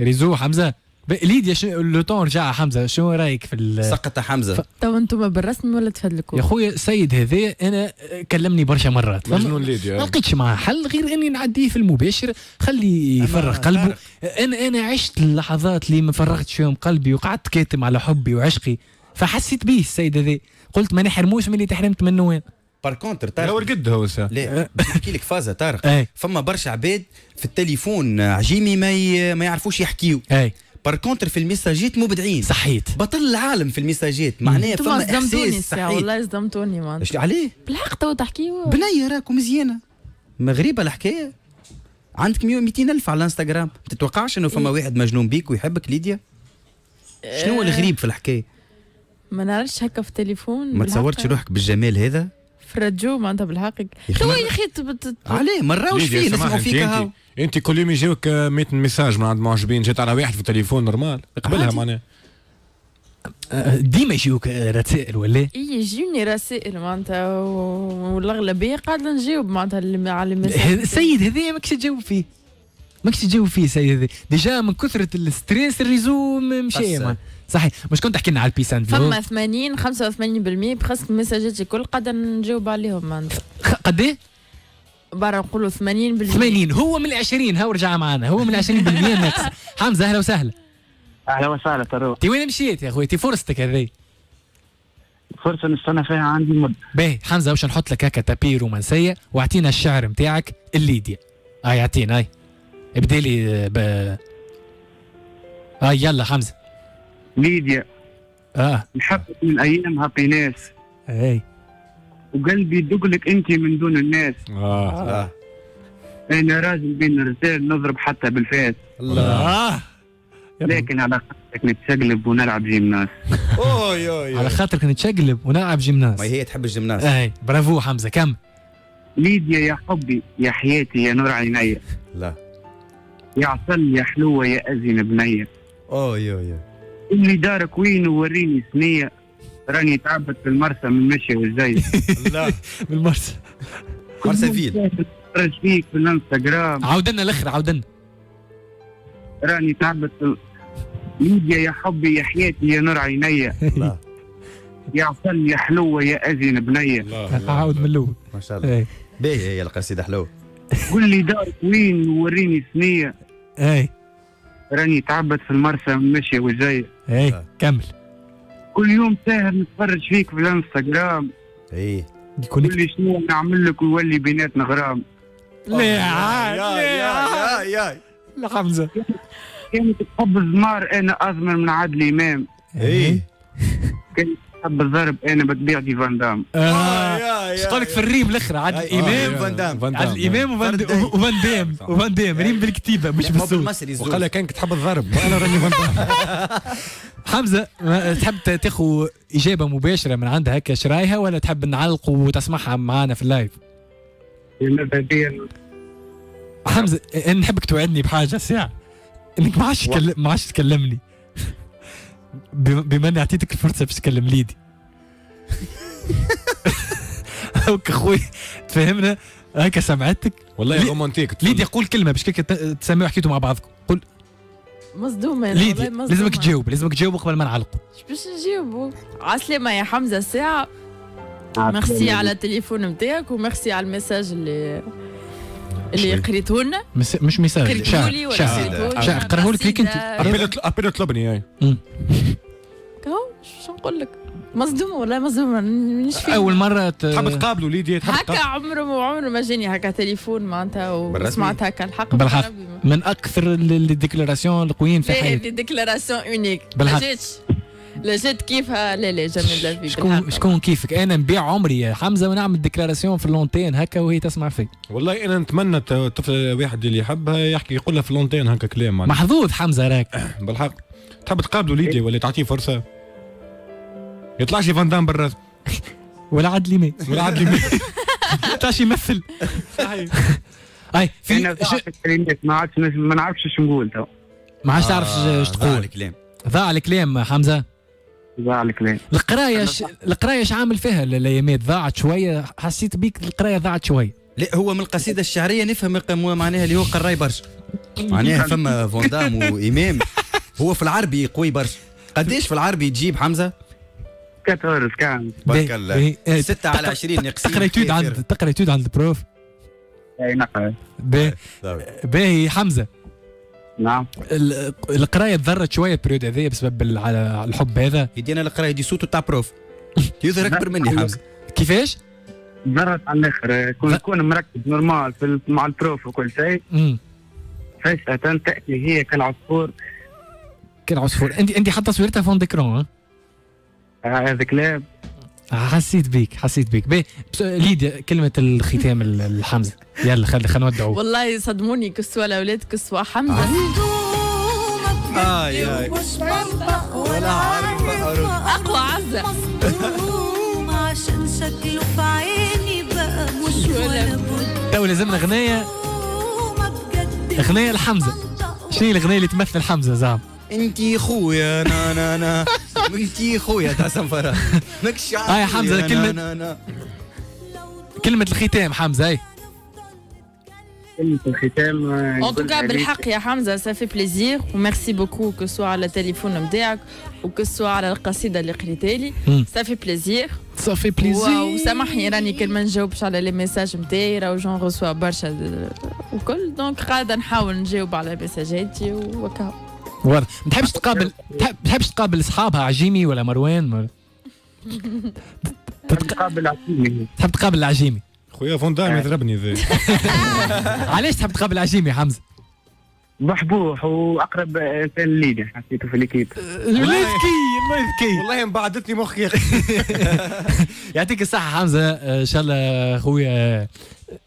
ريزو حمزة. باهي، ليديا شنو لو طون رجع حمزة شنو رأيك في ال- سقط حمزة. تو أنتم بالرسمي ولا يا تفدلكوا خويا السيد هذا أنا كلمني برشا مرات. مجنون ليديا. ما لقيتش معاه حل غير إني نعديه في المباشر. خليه يفرغ قلبه. أنا أنا عشت اللحظات اللي ما فرغتش فيهم قلبي وقعدت كاتم على حبي وعشقي. فحسيت به السيد هذا قلت ما نحرموش من اللي تحرمت منه وين. par contre لا طارق ورقد هو سا. لا نحكي لك فازة طارق فما برشا عباد في التليفون عجيمي ما ي... ما يعرفوش يحكيو. أي. par contre في الميساجات مبدعين. صحيت. بطل العالم في الميساجات معناها فما إحساس صحيح والله صدمتوني إيش- عليه؟ بالحق تو تحكيوا بنية راكم مزيانه ما غريبه الحكاية. عندك 100 200 ألف على الإنستغرام. ما تتوقعش إنه فما واحد مجنون بيك ويحبك ليديا؟ شنو هو الغريب في الحكاية؟ ما نعرفش هكا في التليفون ما. تصورتش روحك بالجمال هذا؟ في الرجو معناتها بالحق. تو يا أخي عليه ما نراوش فيه نسمعوا فيك انت أنت كل يوم يجيوك 100 message من عند معجبين جيت على واحد في التليفون normal اقبلها. معناها. أه، ديما يجيوك أه، رسائل ولا؟ إي يجوني رسائل معناتها والأغلبية قاعدة نجاوب معناتها اللي على السيد هذا ماكش تجاوب فيه. ماكش تجاوب فيه السيد هذا. déjà من كثرة ال stress ال réseau مشى. صحيح. مش كنت تحكي لنا على البيس اند فما 80 85% بخاص المساجات الكل. قاعدة نجاوب عليهم. قد إيه؟ برا نقولوا 80% 80 هو من ال 20 هاو رجع معنا. هو من ال 20% ناقص حمزة أهلا وسهلا. أهلا وسهلا تروق تي وين مشيت يا أخوي؟ تي فرصتك هذي. فرصة نستنى فيها عندي مدة. باهي. حمزة واش نحط لك هكا tapis رومانسية؟ واعطينا الشعر نتاعك الليديا اي اعطينا اي ابدا لي ب اي يلا حمزة. ليديا آه. نحبك من أيام Happy Ness. اي وقلبي يدقلك أنت من دون الناس. آه. آه. أنا راجل بين الرجال نضرب حتى بالفاس. الله. آه. لكن على خاطرك نتشقلب ونلعب gymnase. [laughs] أوي أوي على خاطرك نتشقلب ونلعب gymnase ما هي تحب ال gymnase اي برافو حمزة كم؟ ليديا يا حبي يا حياتي يا نور عيني. لا. يا عسل يا حلوة يا أزين بنية. أوي أوي. اللي دارك وين ووريني سنية. راني تعبت في المرسى من مشي والزي [laughs] لا. [laughs] بالمرسى مرسى. فيل فرج فيك في الانستغرام. عاودنا الآخر عاودنا راني تعبت في ليديا يا حبي يا حياتي يا نور عيني. لا. يا عسل يا حلوة يا أزين بنية عاود من الأول. ما شاء الله. اي باهي هي القصيدة حلوة. قول لي دارك وين ووريني سنية. اي راني تعبت في المرسى من مشي والزي اي كمل. كل يوم ساهر نتفرج فيك في الانستغرام. اي يكون قول لي شنو نعمل لك ويولي بيناتنا غرام. لا يا لا. يا. يا يا لا حمزة. كانت تحب زمار أنا أزمر من عادل إمام. اي كانت حب الضرب أنا بتبيع دي فان دام. آه، إيش قولك في ال rime الآخر عادل أي- امام آه، فان دام. فان دام. عادل امام وفان دام. وفان دام rime بالكتيبة مش بالصوت. وقال لك كانك تحب الضرب. [laughs] وأنا راني فان دام. [laughs] حمزة تحب تاخذ إجابة مباشرة من عندها هكا شرايها ولا تحب نعلق وتسمعها معنا في ال live؟ حمزة نحبك توعدني بحاجة ساعة. إنك ما عادش تكلم ما عادش تكلمني. بما إني أعطيتك الفرصة باش تكلم ليدي. [laughs] هاك أخوي تفهمنا؟ هكا سمعتك؟ والله romantique ليدي قول كلمة باش كيك تسمعوا حكيتوا مع بعضكم. قول مصدومة أنا، ليدي لازمك مصدومة. تجاوب لازمك تجاوب قبل ما نعلقوا. باش نجاوبوا. عسلامة يا حمزة الساعة. ميرسي على التليفون نتاعك وميرسي على ال message اللي اللي قريته لنا. مش ولا شعر. شعر. قراه لك ليك انت. ابيل طلبني هاي كهو شو نقول لك؟ مصدومة والله مصدومة مش فيه. أول مرة ت... تحب تقابلوا ليدي تحب هكا عمره ما عمره ما جاني هكا تليفون معناتها؟ وسمعت هكا الحق بالحق. من أكثر ال- ال déclaration القويين في لا حياتي. هذه déclaration unique بالحق. لا جات كيفها؟ لا لا jamais لا في شكون. شكون كيفك؟ أنا نبيع عمري. يا حمزه ونعمل déclaration في l'antenne هكا وهي تسمع فيك. والله أنا نتمنى طفل واحد اللي يحبها يحكي يقول لها في l'antenne هكا كلام. محظوظ حمزة راك. [coughs] بالحق. تحب تقابلوا ليدي ولا تعطيه فرصة؟ يطلعش فان دام برا. [laughs] ولا عاد لي مي ولا عاد لي [laughs] تعرفش يمثل. صحيح. [laughs] أي في أنا ش... ما عادش ما نعرفش إيش نقول تو. ما عادش تعرف آه، إيش ضاع تقول. الكلام. ضاع الكلام حمزة. ضاع الكلام. القراية ش... القراية اش عامل فيها ال- الايامات ضاعت شوية حسيت بيك القراية ضاعت شوية لا هو من القصيدة الشعرية نفهم معناها اللي هو قراي برشا. معناها فما فان دام وإمام. [laughs] هو في العربي قوي برشا. قديش في العربي تجيب حمزة؟ 14 كان. بارك الله. باهي. آه، 6 على تقرا- 20 نقسم تقرا étude عند تقرا étude عند ال prof. اي نعم باهي باهي حمزة. نعم. ال- القراية تضرت شوية ال période هذايا بسبب على الحب هذا. يدينا القراية دي صوته تاع prof يظهر [laughs] أكبر مني حمزة. كيفاش؟ ضرت على الآخر كون يكون مركز normal في مع ال prof وكل شيء. فجأة تأتي هي كالعصفور. كان عصفور أنت انت حاطه تصويرتها fond d'écran ها؟ آه، هذا كلام حسيت بيك حسيت بيك. بس- ليديا كلمة الختام ال- الحمزة. يلا خلي خلينا نودعوا والله صدموني كسوة الاولاد كسوة حمزة. آي آي. ولا عارفه أرد. أقوى عزة. عشان شكله في عيني بقى مش ولا بد تو لازمنا بجد اغنيه لحمزه شنو هي الاغنيه اللي تمثل حمزه زعما انتي خويا نا نا. [laughs] انتي خويا تاع سنفرة. ماكش عارف آه يا حمزة، كلمة-. كلمة الختام حمزة اي كلمة الختام آه، نقول توكا عليك. بالحق يا حمزة ça fait plaisir و merci beaucoup que ce soit على التليفون نتاعك و que ce soit على القصيده اللي قريتها لي. مم. ça fait plaisir ça fait plaisir وسامحني راني كل ما نجاوبش على les messages نتاعي راهو j'en reçois برشا د- وكل. donc قاعدة نحاول نجاوب على ميساجاتي واضح ما تحبش تقابل [laughs] تحب- ما تحبش تقابل أصحابها عجيمي ولا مروان؟ ولا- مقابل عقيمي تحب تقابل العجيمي؟ خويا فون دام يضربني ذا [laughs] علاش تحب تقابل العجيمي حمزة؟ بحبوح وأقرب انسان ليدي؟ حسيته في ال équipe. الله يذكي الله يذكي والله مبعدتني مخي [laughs] يعطيك الصحة حمزة. آه، إن شاء الله خويا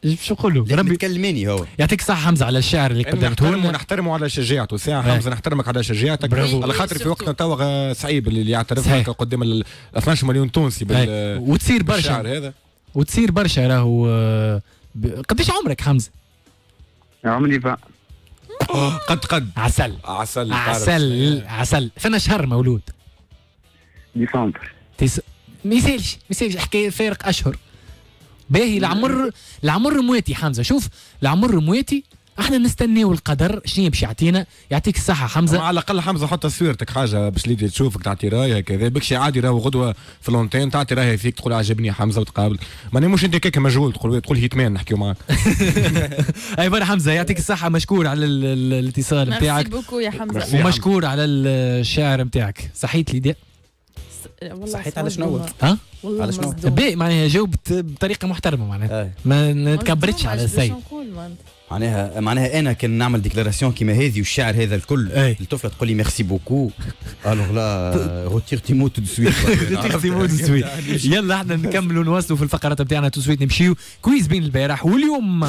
آه، شو نقولوا ربي تكلميني هو يعطيك الصحة حمزة على الشعر اللي قدمته نحترمه لنا ونحترمه على شجاعته ساعة إيه. حمزة نحترمك على شجاعتك برافو. على خاطر في وقتنا توا صعيب اللي يعترف صحيح. لك قدام ال 12 مليون تونسي. بال وتصير بالشعر برشا هذا وتصير برشا راهو آه، قديش عمرك حمزة؟ عمري بقى قد قد عسل عسل. عسل عسل فانا شهر مولود ديسمبر. ما يسالش ما يسألش حكاية فارق أشهر باهي العمر العمر مواتي حمزة. شوف العمر مواتي إحنا نستناو القدر شنو باش يعطينا. يعطيك الصحة حمزة. على الأقل حمزة حط تصويرتك حاجة باش اللي تشوفك تعطي رايه كذا. بكشي عادي راهو غدوة في l'antenne تعطي رايه فيك تقول عجبني حمزة وتقابل. ماني مش انت كيك مجهول تقول تقول هيتمان نحكيو معاك. [laughs] أي برا حمزة يعطيك الصحة مشكور على ال- ال- الاتصال ميرسي نتاعك. beaucoup يا حمزة. ميرسي. ومشكور على الشعر نتاعك. صحيت لي دي والله صحيت على. شنو؟ ها؟ والله على شنو؟ باهي معناها جاوبت بطريقة محترمة معناها. ما نتكبرتش مصدومة، على السيد؟ معناها معناها أنا كان نعمل déclaration كيما هذه والشعر هذا الكل. أي. الطفله تقول لي merci beaucoup alors لا روتير تيمو tout de suite تختموا tout de suite يلا إحنا نكملوا نواصلوا في الفقرات بتاعنا tout de suite نمشيو. كويس بين البارح واليوم.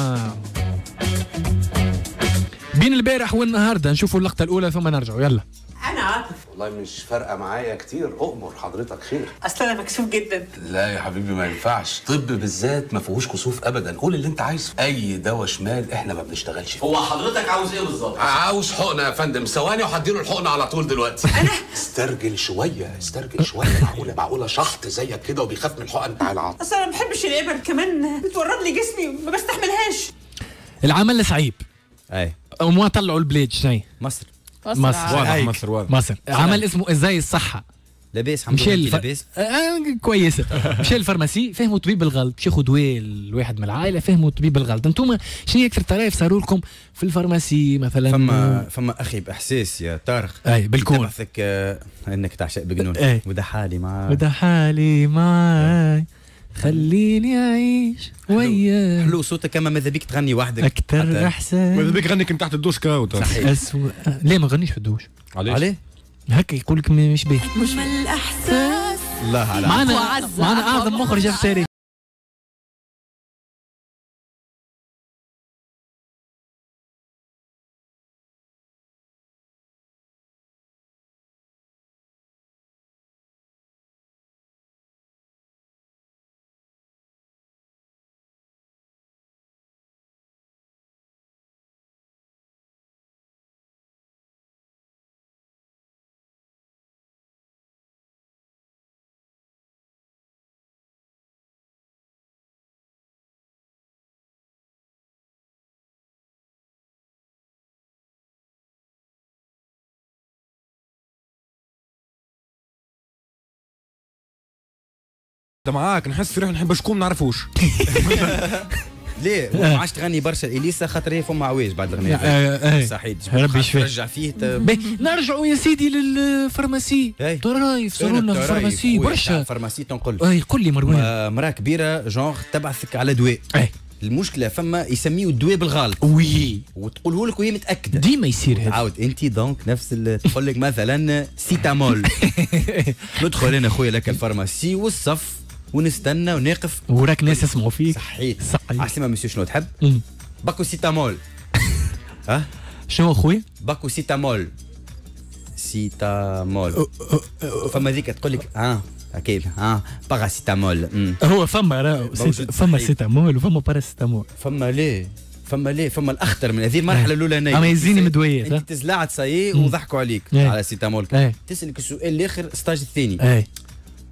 بين البارح والنهارده نشوفوا اللقطة الأولى ثم نرجعوا. يلا. أنا. عاطف والله مش فارقة معايا كتير. أؤمر حضرتك خير. أصل أنا مكسوف جدا. لا يا حبيبي ما ينفعش. طب بالذات ما فيهوش كسوف ابدا. قول اللي أنت عايزه. أي دواء شمال إحنا ما بنشتغلش فيه. هو حضرتك عاوز إيه بالظبط؟ عاوز حقنة يا فندم. ثواني وهديله الحقنة على طول دلوقتي. أنا؟ استرجل شوية استرجل شوية. معقولة؟ معقولة شحط زيك كده وبيخاف من الحقن تعالى عاطف أصل أنا ما بحبش الابر كمان. بتورد لي جسمي ما بستحملهاش. العمل صعيب أي. وما طلعوا البلاد شنو مصر. مصر. واضح هيك. مصر واضح. مصر. عمل اسمه إزاي الصحة؟ لاباس الحمد مشى لله الف... لاباس. آه آه، كويسه مشى ال pharmacie فهموا طبيب الغلط باش ياخذ دواء الواحد من العائلة فهموا طبيب الغلط. أنتم شنو هي أكثر طرائف صاروا لكم في ال pharmacie مثلا؟ فما فما أخي بإحساس يا طارق. أي بالكون. تبعثك آه، إنك تعشق بجنون. إيه. وده حالي مع وده حالي معاي. خليني أعيش وياك. حلو صوتك كما ماذا بيك تغني وحدك. أكثر حتى- ماذا احسن بيك غني كنت تحت الدوش كاو. صحيح. أسوأ. ليه ما غنيش في الدوش؟ علاش؟ عليه؟ هكا يقول لك مش باهي أجمل إحساس الله على معنا. معنا أعظم مخرج في التاريخ. معاك نحس في روحي نحب شكون ما نعرفوش. [laughs] ليه؟ ما عادش تغني برشا. إليسا خاطر هي فما عواج بعد الأغنية آه، آه. صحيح ربي يشفيه. ترجع فيه نرجعوا يا سيدي لل pharmacie أي. طرايف صاروا لنا في أنا ال pharmacie برشا. ال pharmacie تنقل اي قل. لي مروان. مراه كبيرة جونغ تبعثك على دواء. المشكلة فما يسميو الدواء بالغلط. oui. وتقوله لك وهي متأكدة. ديما يصير هذا. عاود أنت donc نفس تقول لك مثلا [laughs] سيتامول ندخل أنا خويا لك ال pharmacie والصف. ونستنى ونقف وراك ناس يسمعوا فيك صحيت صحيح. عسلامة مسيو شنو تحب؟ paquet سيتامول [laughs] ها شنو أخويا؟ paquet سيتامول سيتامول فما ذيك تقول لك آه أكيد آه باراسيتامول مم. هو فما فما صحيح. سيتامول وفما باراسيتامول فما ليه فما ليه فما الأخطر من هذه المرحلة الأولانية أما يزيني مدويات ها؟ انت تزلعت سايي. وضحكوا عليك إيه. على سيتامول إيه. تسالك السؤال الآخر ستاج الثاني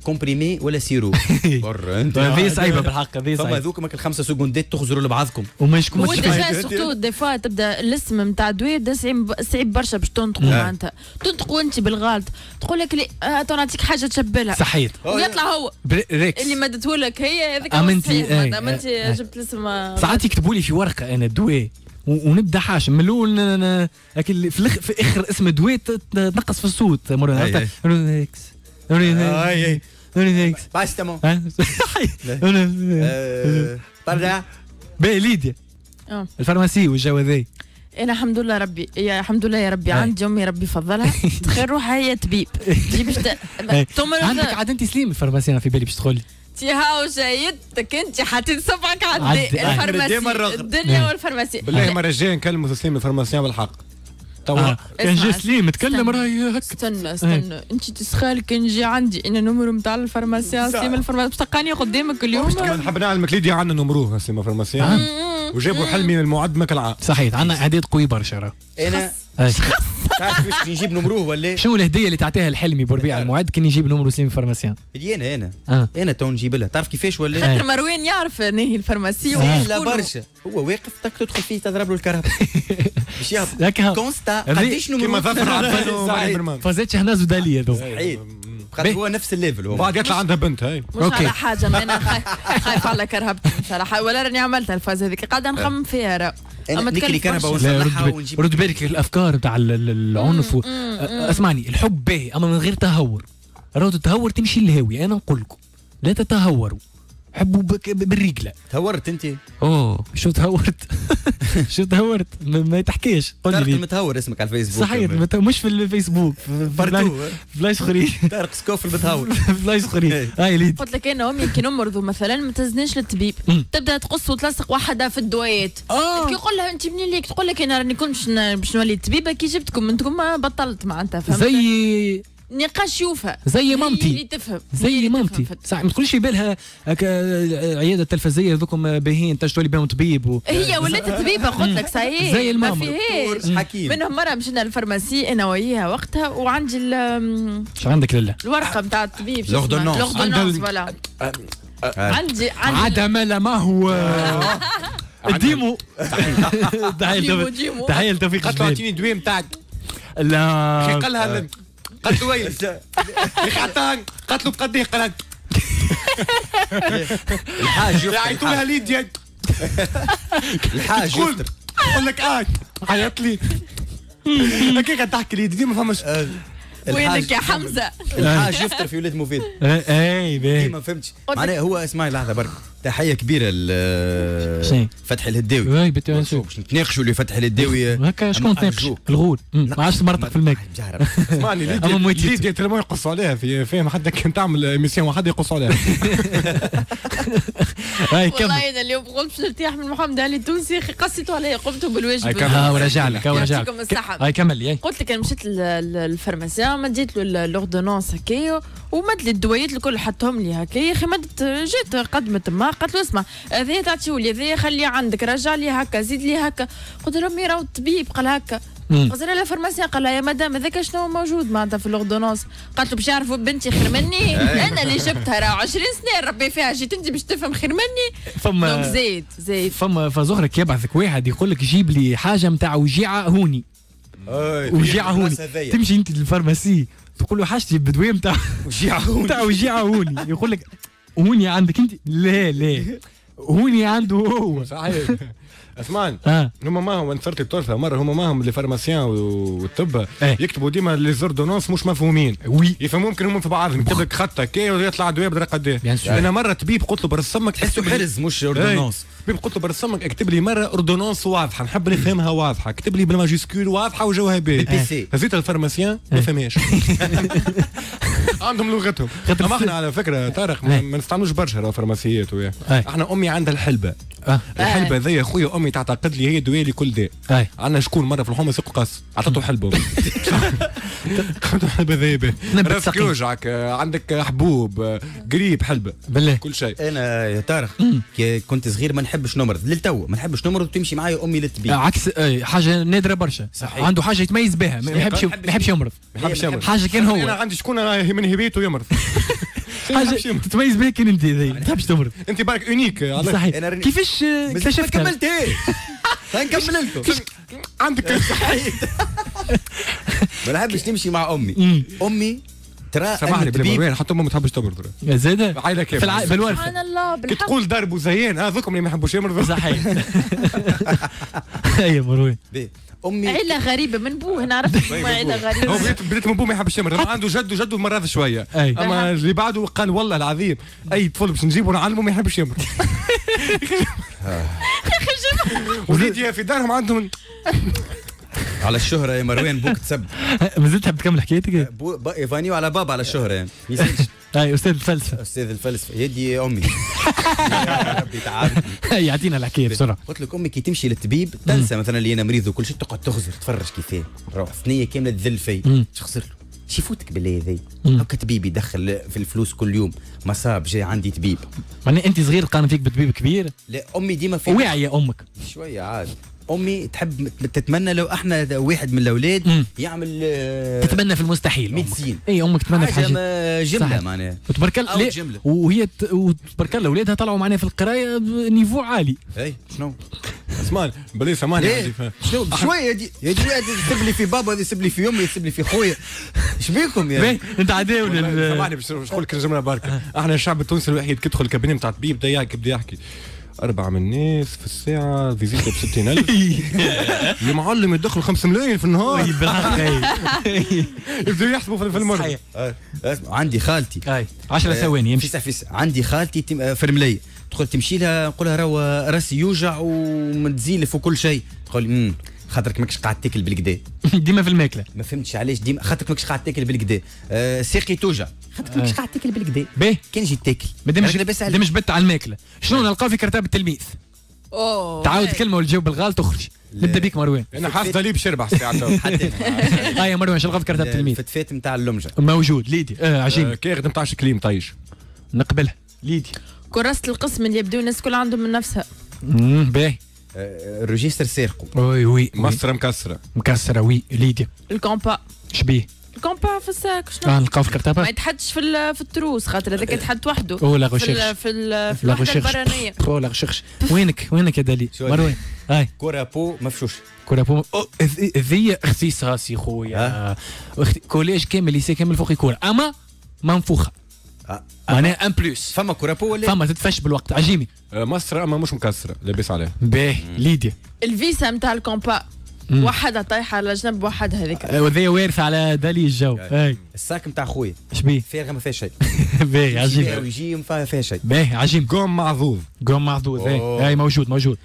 comprimé ولا sirop. [laughs] برا. أنت هذه صعيبة بالحق هذه فما صعيبة. ذوك ماك الخمسه سكوندات تخزروا لبعضكم. وما شكون هو ما déjà surtout des fois تبدأ الاسم نتاع الدواء ده صعيب صعيب برشا باش تنطقوا لا. معناتها. تنطقوا انت بالغلط. تقول لك لي آه تو نعطيك حاجة تشبلها صحيت. ويطلع هو. ريكس. اللي مدته لك هي هذاك انت إيه. جبت الاسم. ساعات يكتبوا لي في ورقة أنا دواء و- ونبدأ حاشم من الأول لكن في, في آخر اسم دواء ت- تنقص في الصوت. مرة باراسيتامول ها؟ آه، طلع باهي ليديا. الفارماسي والجو ذي أنا الحمد لله ربي يا الحمد لله يا ربي. عندي امي ربي فضلها تخيل روحها هي طبيب باش عندك عاد انت سليم الفارماسي أنا في بالي باش تدخل لي تي هاو جايتك انت عد- الد- عد- الفارماسي. الدنيا والفارماسي بالله مرة الجاية نكلموا تسليم الفارماسيان بالحق توا آه. كان جا سليم تكلم. راهي هكا. استنى استنى. انت تسخال كان جي عندي أنا نمر نتاع الفارماسيان سيما الفارماسيان باش تلقاني قدامك اليوم. نحب نعلمك ليديا عندنا نمروه سيما فارماسيان وجابوا حلمي من المعد ما كالعادة صحيح عندنا اعداد قوي برشا راه. أنا أي. [laughs] تعرف كيفاش نجيب نمروه ولا شنو الهدية اللي تعطيها الحلمي بربيع المعد كان يجيب نمرو سليم فارماسيان اللي أنا أنا. آه. أنا تو نجيب لها. تعرف كيفاش ولا خاطر مروان يعرف نهي الفارماسي ويقولوا- برشا. هو واقف تك تدخل فيه تضرب له الكهرباء [laughs] باش يهبط. كونستا قديش كيما نمرو ظفر فازت شهناز وداليا ذو صحيح. خاطر هو نفس ال level هو. بعد يطلع عندها بنت هاي. مش okay. على حاجة ما أنا خايف على كرهبتي مش على حاجة. ولا راني عملتها الفاز هذيك. قاعدة نخمم فيها راه أنا نكري. لا ونصلحها رد, ونجيب رد بالك الأفكار بتاع ال- ال- العنف و... أسمعني الحب باهي أما من غير تهور راهو تتهور تمشي للهاوي أنا نقول لكم لا تتهوروا. حبوا بك بالرجلة. تهورت انت اوه شو تهورت؟ [laughs] شو تهورت؟ ما, ما يتحكيش قول لي. المتهور اسمك على الفيسبوك. صحيح مت- مش في الفيسبوك. في partout بلاش اخرين طارق [laughs] سكوف المتهور. [laughs] بلاش اخرين هاي ليد. قلت لك أنا امي كي نمرضوا مثلا ما تزنيش للطبيب. تبدأ تقص وتلصق وحدة في الدوايات آه. كي يقول لها انت منين ليك؟ تقول لك أنا راني كنت باش نولي طبيبه كي جبتكم أنتم ما بطلت معناتها فهمت؟ زي نقاش يوفى زي مامتي. اللي تفهم زي اللي مامتي. صح ما تقولش بالها هكا عيادة تلفزية ذوكم باهين تجتولي بهم طبيب و... هي ولات طبيبة قلت لك [laughs] صحيح زي ما الماما. فيهاش حكيم. منهم مرة مشينا للفرماسي أنا وياها وقتها وعندي ال- شو عندك لله الورقة نتاع الطبيب؟ لوردونونس. لوردونونس فوالا عندي عندي عدم لا ما هو [laughs] ديمو [laughs] تحية ديمو،. تحية لتوفيق قالت له اعطيني نتاعك لا أخي قال لها قالت له يا أخي قالت له بقد إيه قالت الحاج عيطوا لها ليديا الحاج تقول يفطر. قول لك آه عيط لي. هكاك تحكي لي ديما فماش وينك يا حمزة. الحاج يفطر في ولاد مفيد. اي باهي ما فهمتش. معناها هو اسمعي لحظه برك تحية كبيرة ل شنو؟ فتحي الهداوي. بتي نشوف باش نتناقشوا اللي فتحي الهداوي. هكا شكون تناقش؟ الغول. ما عادش مرتق في الماك اسمعني ليديا. ليديا تلمو يقصوا عليها في فاهم حتى كان تعمل ايميسيون واحد يقصوا عليها. [laughs] هاي كمل. والله أنا اليوم قلت باش نرتاح من محمد علي التونسي أخي قصيتوا علي قمتوا بالواجب هاي كمل. ها ورجع لك ورجع. لك. هاي كمل قلت لك أنا مشيت للفرماسيان مديت له لوردونونس هكايا ومد لي الدوايات الكل حطهم لي هكايا. يا أخي مدت جيت قدمت ما قالت له اسمع هذايا تعطيه لي هذايا خليه عندك رجع لي هكا زيد لي هكا. قلت له امي راهو الطبيب قال هكا. قلت لها ال pharmacien قال لها يا مدام هذاك شنو موجود معناتها في l'ordonnance قالت له باش يعرفوا بنتي خير مني. [laughs] أنا اللي جبتها راه 20 سنة نربي فيها جيت أنت باش تفهم خير مني. فما- زيد زيد. فما فزغرك يبعثك واحد يقول لك جيب لي حاجة نتاع وجيعة هوني. وجيعة هوني. تمشي أنت للفارماسي تقول له حاجتي بدوية نتاع وجيعة هوني. نتاع وجيعة هوني. يقول لك هوني عندك انت؟ لا لا. هوني عنده هو. صحيح. اسمعني آه. هما معهم نصرت الطرفه مرة هما معهم لي فارماسيان والطب. إيه. يكتبوا ديما لي زوردونونس مش مفهومين. وي. يفهموا ممكن هما في بعضهم. يكتب لك خطة. كي ويطلع دواء بدرجه قد إيه. أنا مرة طبيب قلت له برسمك تحسه حرز مش اوردونونس طبيب قلت له برسمك اكتب لي مرة أوردونونس واضحة. نحب نفهمها واضحة. اكتب لي بالماجيسكول واضحة وجوها باهي بالبي سي. هزيت الفارماسيان ما فهمهاش. [laughs] عندهم لغتهم. أما إحنا على فكرة طارق ما إيه. نستعملوش برشا راهو فارماسيات وياه إيه. إحنا أمي عندها الحلبة. آه. الحلبة ذي خويا امي تعتقد لي هي دواء لكل داء. عندنا شكون مرة في الحومة سوق قص. عطته حلبة. [laughs] حلبة ذي به نبت راسك. يوجعك. آه، عندك حبوب آه، قريب حلبة. بالله. كل شيء. أنا يا طارق كنت صغير ما نحبش نمرض للتو ما نحبش نمرض وتمشي معايا أمي للطبيب عكس آه، حاجة نادرة برشا. صحيح. عنده حاجة يتميز بها ما يحبش ما يحبش يمرض. ما يحبش يمرض حاجة كان أنا هو. عندي شكون أنا من هبيته يمرض. [laughs] حاجة تتميز بها كان أنت ذي ما تحبش تمرض. أنت بالك اونيك صحيح. كيفاش آه، ما كملتهاش نكمل لكم عندك [laughs] ما نحبش نمشي مع أمي. أمي ترى سامحني بالمروان حتى امه ما تحبش تمرض يا زاده عائله كيف في الع... بالورثه سبحان الله كي بالحق تقول درب وزيان هذوكم اللي ما يحبوش يمرضوا. صحيح. اي مروان بيه. امي عيلة غريبة من بوه نعرف [laughs] هو غريبة. بديت بديت من بو ما يحبش يمرض. عنده جد وجده مرض شوية. أي. أما اللي بعده قال والله العظيم أي طفل باش نجيبه نعلمه ما يحبش يمرض. [laughs] وليدي في دارهم عندهم على الشهرة يا مروان بوك تسب. [laughs] ما زلت تحب تكمل حكايتك بو با- يفانيو على بابا على يعني يصيرش. [laughs] أي أستاذ الفلسفة. أستاذ الفلسفة. يدي أمي. [laughs] يا ربي تعبني يعطينا الحكاية بسرعة. قلت لك أمي كي تمشي للطبيب تنسى مثلا اللي أنا مريض وكل شيء تقعد تخزر تفرج كيفاه. روح ثنيه كاملة تذل في مم. تخسر له؟ شي يفوتك بالله ذي مم. هكا طبيب يدخل في الفلوس كل يوم. مصاب جاي عندي طبيب. معناها أنت صغير قارن فيك بطبيب كبير؟ لا أمي ديما في واعية أمك. شوية عاد. أمي تحب تتمنى لو إحنا واحد من الأولاد مم. يعمل آه، تتمنى في المستحيل. ميديسين. إي أمك تتمنى في حاجة جملة. معناها. وتبارك أو الله جملة. وهي ت- وتبارك الله أولادها طلعوا معنا في القراية بنيفو عالي. إي شنو؟ اسمعني. بلي سامحني شنو؟ شوية دي يا دي واحد يسب لي في بابا يسب لي في أمي يسب لي في خويا. إيش بيكم يا باهي أنت عداوي والله سامحني باش نقول لك الجمله بركه إحنا الشعب التونسي الوحيد كي يدخل ال cabinet نتاع طبيب بدا يحكي بدا يحكي. أربعة من الناس في الساعة visite ب 60000 [laughs] يا معلم يدخل 5 ملايين في النهار. بالحق. [laughs] يبداو يحسبوا في في المرة. آه، عندي خالتي. أي 10 ثواني يمشي. عندي خالتي تم- آه، فرمليه تدخل تمشي لها نقول لها راهو راسي يوجع ومتزيلف وكل شيء. تقول امم خاطرك ماكش قاعد تاكل بالكدا. [laughs] ديما في الماكلة. ما فهمتش علاش ديما خاطرك ماكش قاعد تاكل بالكدا. آه ساقي توجع. خاطرك ماكش آه. قاعد تاكل بالكدا باهي. كان جيت تاكل. ما دامش راجل لاباس عليك. دامش بت على الماكلة. شنو نلقاو في كرتاب التلميذ؟ أوه. تعاود هاي. كلمة والجاوب بالغلط تخرج نبدأ بيك مروان. دليب شربع الساعة تو. حتى آه يا مروان شنو في كرتاب التلميذ؟ الفتفات نتاع اللمجة. موجود. ليدي. آه آه، عجيب كاغد نتاع شكليم طيش نقبلها ليدي. كراسة القسم اللي يبدو الناس كل عندهم من نفسها. مم، باهي. آه، الريجستر سارقوا وي وي. مسرة مكسرة. مكسرة وي. ليدي. الكومبا. شبيه. الكومبا في الساك آه شنو نلقاو في ما كرتابه يتحدش في ال- في التروس خاطر هذاك يتحد وحده. أوه، لا في ال-. في ال- في لا الوحده البرانية. أوه، لا غشيخش. وينك؟ وينك يا دالي مروان. هاي. كره بو مفشوش. كورا بوم أوه، ذي- اختصاصي خويا. كوليج كامل ليسي كامل فوق كورة أما منفوخة. آه. معناها ان بلوس فما كره بو ولا؟ فما تتفش بالوقت. عجيمي آه، مسرة أما مش مكسرة. لاباس عليها. باهي. ليديا. الفيسا نتاع الكومبا. وحدها طايحة على جنب وحد هذيك. آه، وذي وارث على دالي الجو. أي. الساك نتاع خويا. شبيه فارغه ما فيها شيء. [laughs] باهي عجيب. ويجي ما فيها شيء. باهي عجيب. قوم معذوذ. قوم معذوذ أي موجود موجود.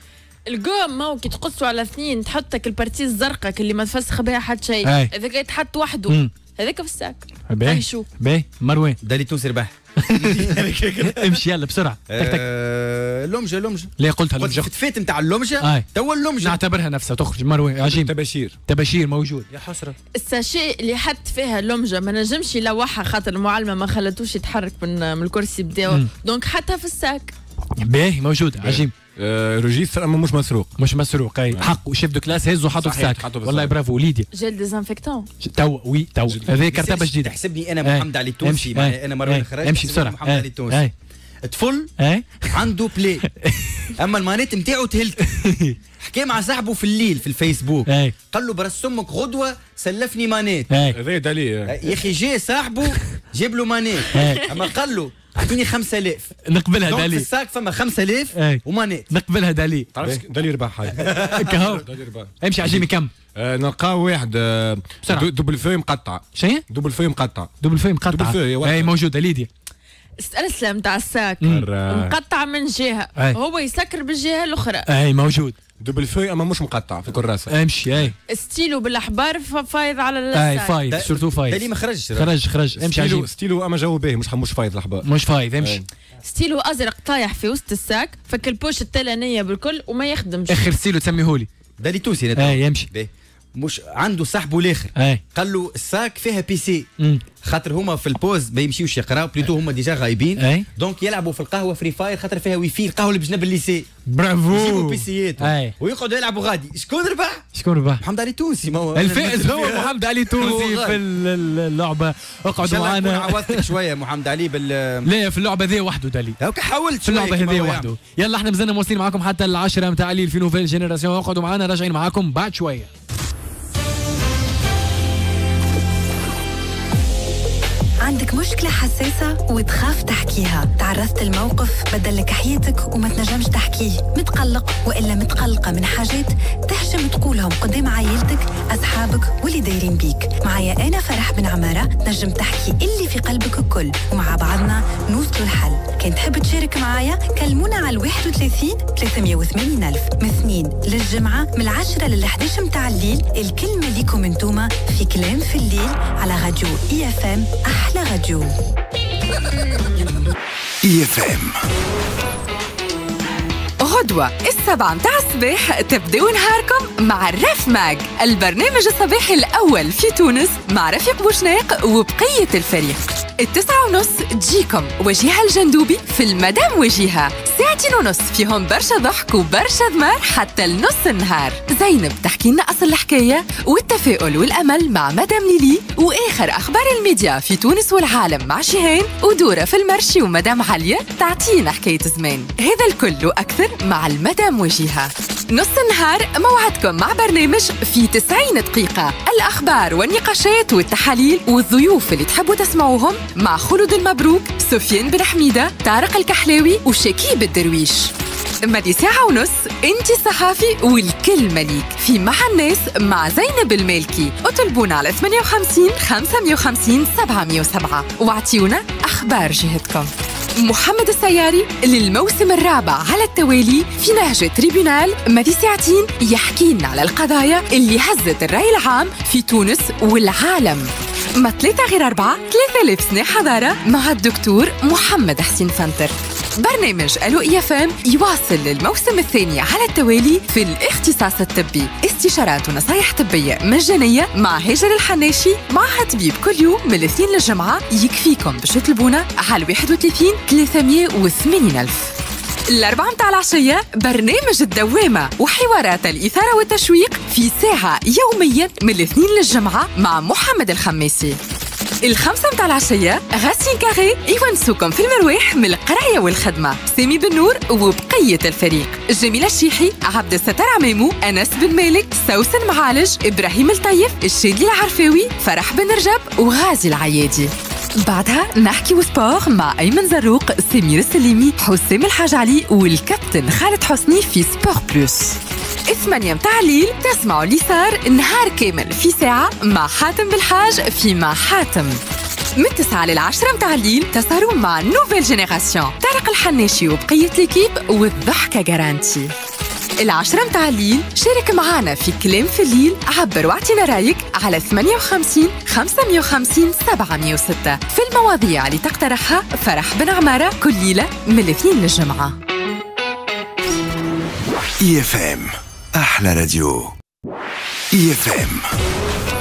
القوم ماو كي تقصوا على اثنين تحطك البارتي الزرقاء اللي ما تفسخ بها حد شيء. هذاك يتحط وحده. هذاك في الساك. باهي شو. باهي مروان. دالي تونسي رباح. [laughs] امشي يلا بسرعة. تك تك. آه، لمجة لمجة. ليه قلتها قلت الفتفات نتاع اللمجة؟ توا اللمجة. نعتبرها نفسها تخرج مروان عجيب. تباشير تباشير موجود. يا حسرة. ال sachet اللي حط فيها اللمجة ما نجمش يلوحها خاطر المعلمة ما خلتوش يتحرك من من الكرسي بتاعه مم. donc حطها في ال sac. باهي موجود عجيب. آه، registre أما مش مسروق؟ مش مسروق أي. حق و chef de classe هزو حطه في الساك. في والله. برافو ليديا جيل ديزانفيكتون. تو وي تو. هذه كرتابه جديدة. تحسبني أنا أي. محمد علي التونسي أي. أنا مروان أي. الخراج إمشي بسرعة. محمد. علي التونسي اي عنده بلاي [laughs] أما المانيت نتاعو تهلت [laughs] حكى مع صاحبه في الليل في الفيسبوك. اي قال له برسمك غدوة سلفني مانيت. اي هذا دليل. يا أخي جاء صاحبه جاب له مانيت. أي. أما قال له اعطيني 5000 نقبلها دونك في دالي الساك فما 5000 أي. ومانيت. نقبلها دالي تعرفش دليل رباح هاي. [laughs] كهو. دليل رباح. امشي عجيمي كم؟ آه، نلقاو واحد آه، دوبل فوي مقطع. شيء؟ دوبل فوي مقطع. دوبل فيلم قطعه دوبل واحد. اي موجوده ليديا السلسله نتاع الساك. مقطع من جهة. أي. هو يسكر بالجهة الأخرى. أي موجود. دوبل فوي أما مش مقطع في كراسة. امشي أي. ستيلو بالأحبار فايض على أي فايض سورتو فايض. ما خرجش. خرج خرج. امشي ستيلو عجيب ستيلو أما جو باهي مش مش فايض الأحبار. مش فايض امشي. ستيلو أزرق طايح في وسط الساك فك البوش التلانية بالكل وما يخدمش. آخر ستيلو تسميهولي دالي تونسي أنا أي يمشي باهي. مش عنده صاحبه الآخر. قال له الساك فيها بي سي. خاطر هما في البوز ما يمشيوش يقراو بليتو هما ديجا غايبين. دونك يلعبوا في القهوة فري فاير خاطر فيها وي في القهوة اللي بجنب الليسي يجيبوا برافو بيسيات أي. ويقعدوا يلعبوا غادي. شكون ربح؟ شكون ربح؟ محمد علي تونسي. ما هو الفائز [laughs] هو. محمد علي تونسي. في ال- ال- اللعبة. نكون معنا. عوضتك شوية محمد علي بال [laughs] لا في اللعبة ذي وحده دالي هاك حاولت في اللعبة هذه وحده. يلا إحنا مازلنا مواصلين معاكم حتى العشرة متاع الليل في Nouvelle Génération اقعدوا معنا راجعين معاكم بعد شوية. عندك مشكلة حساسة وتخاف تحكيها. تعرضت لموقف بدلك حياتك وما تنجمش تحكيه. متقلق وإلا متقلقة من حاجات تحشم تقولهم قدام عائلتك أصحابك واللي دايرين بيك. معايا أنا فرح بن عمارة نجم تحكي اللي في قلبك الكل. ومع بعضنا نوصلوا الحل. كان تحب تشارك معايا؟ كلمونا على 31 380 ألف. من للجمعة من العشرة لل 11 متاع الليل. الكلمة ليكم انتوما في كلام في الليل على راديو إي إف إم أحلى راديو اي اف ام غدوة السبعة متاع الصباح تبدأوا نهاركم مع ال Raf Mag البرنامج الصباحي الأول في تونس مع رفيق بوشناق وبقية الفريق. التسعة ونص تجيكم وجيهة الجندوبي في المدام وجيهة ساعتين ونص فيهم برشا ضحك وبرشا دمار حتى لنص النهار. زينب تحكي لنا أصل الحكاية والتفاؤل والأمل مع مدام ليلي وآخر أخبار الميديا في تونس والعالم مع شيهان ودورة في ال marché ومدام عليا تعطينا حكاية زمان. هذا الكل وأكثر مع المدام وجيهة نص النهار موعدكم مع برنامج في 90 دقيقة. الأخبار والنقاشات والتحاليل والضيوف اللي تحبوا تسمعوهم مع خلود المبروك سفيان بن حميدة طارق الكحلاوي وشكيب الدرويش مدي ساعة ونص انت الصحافي والكل مليك. في مع الناس مع زينب المالكي. اطلبونا على 58 550 707 واعطيونا أخبار جهتكم. محمد السياري للموسم الرابع على التوالي في نهج tribunal مدي ساعتين يحكي لنا على القضايا اللي هزت الرأي العام في تونس والعالم. ما ثلاثة غير أربعة 3000 سنة حضارة مع الدكتور محمد حسين فنتر برنامج ألو IFM يواصل للموسم الثاني على التوالي في الاختصاص الطبي. استشارات ونصايح طبية مجانية مع هاجر الحناشي معها طبيب كل يوم من الاثنين للجمعة. يكفيكم باش تطلبونا على 31 380 ألف. الأربعة متاع العشية برنامج الدوامة وحوارات الإثارة والتشويق في ساعة يوميا من الاثنين للجمعة مع محمد الخميسي الخمسة متاع العشية غاسين كاري يونسوكم في المرواح من القراية والخدمة. سامي بن نور وبقية الفريق. جميلة الشيحي عبد الستار عمامو أنس بن مالك سوسن معالج إبراهيم الطيف الشادي العرفاوي فرح بن رجب وغازي العيادي. بعدها نحكيو sport مع أيمن زروق سمير السليمي حسام الحاج علي والكابتن خالد حسني في Sport Plus ثمانية متاع الليل تسمعوا اللي صار نهار كامل في ساعة مع حاتم بالحاج في مع حاتم. من التسعة للعشرة متاع الليل تسهروا مع Nouvelle Génération طارق الحناشي وبقية l'équipe والضحكة garantie العشرة متاع الليل شارك معنا في كلام في الليل عبر واعطينا رأيك على 58 550 706 في المواضيع اللي تقترحها فرح بن عمارة كل ليلة من الاثنين للجمعة. IFM أحلى راديو. إي إف إم.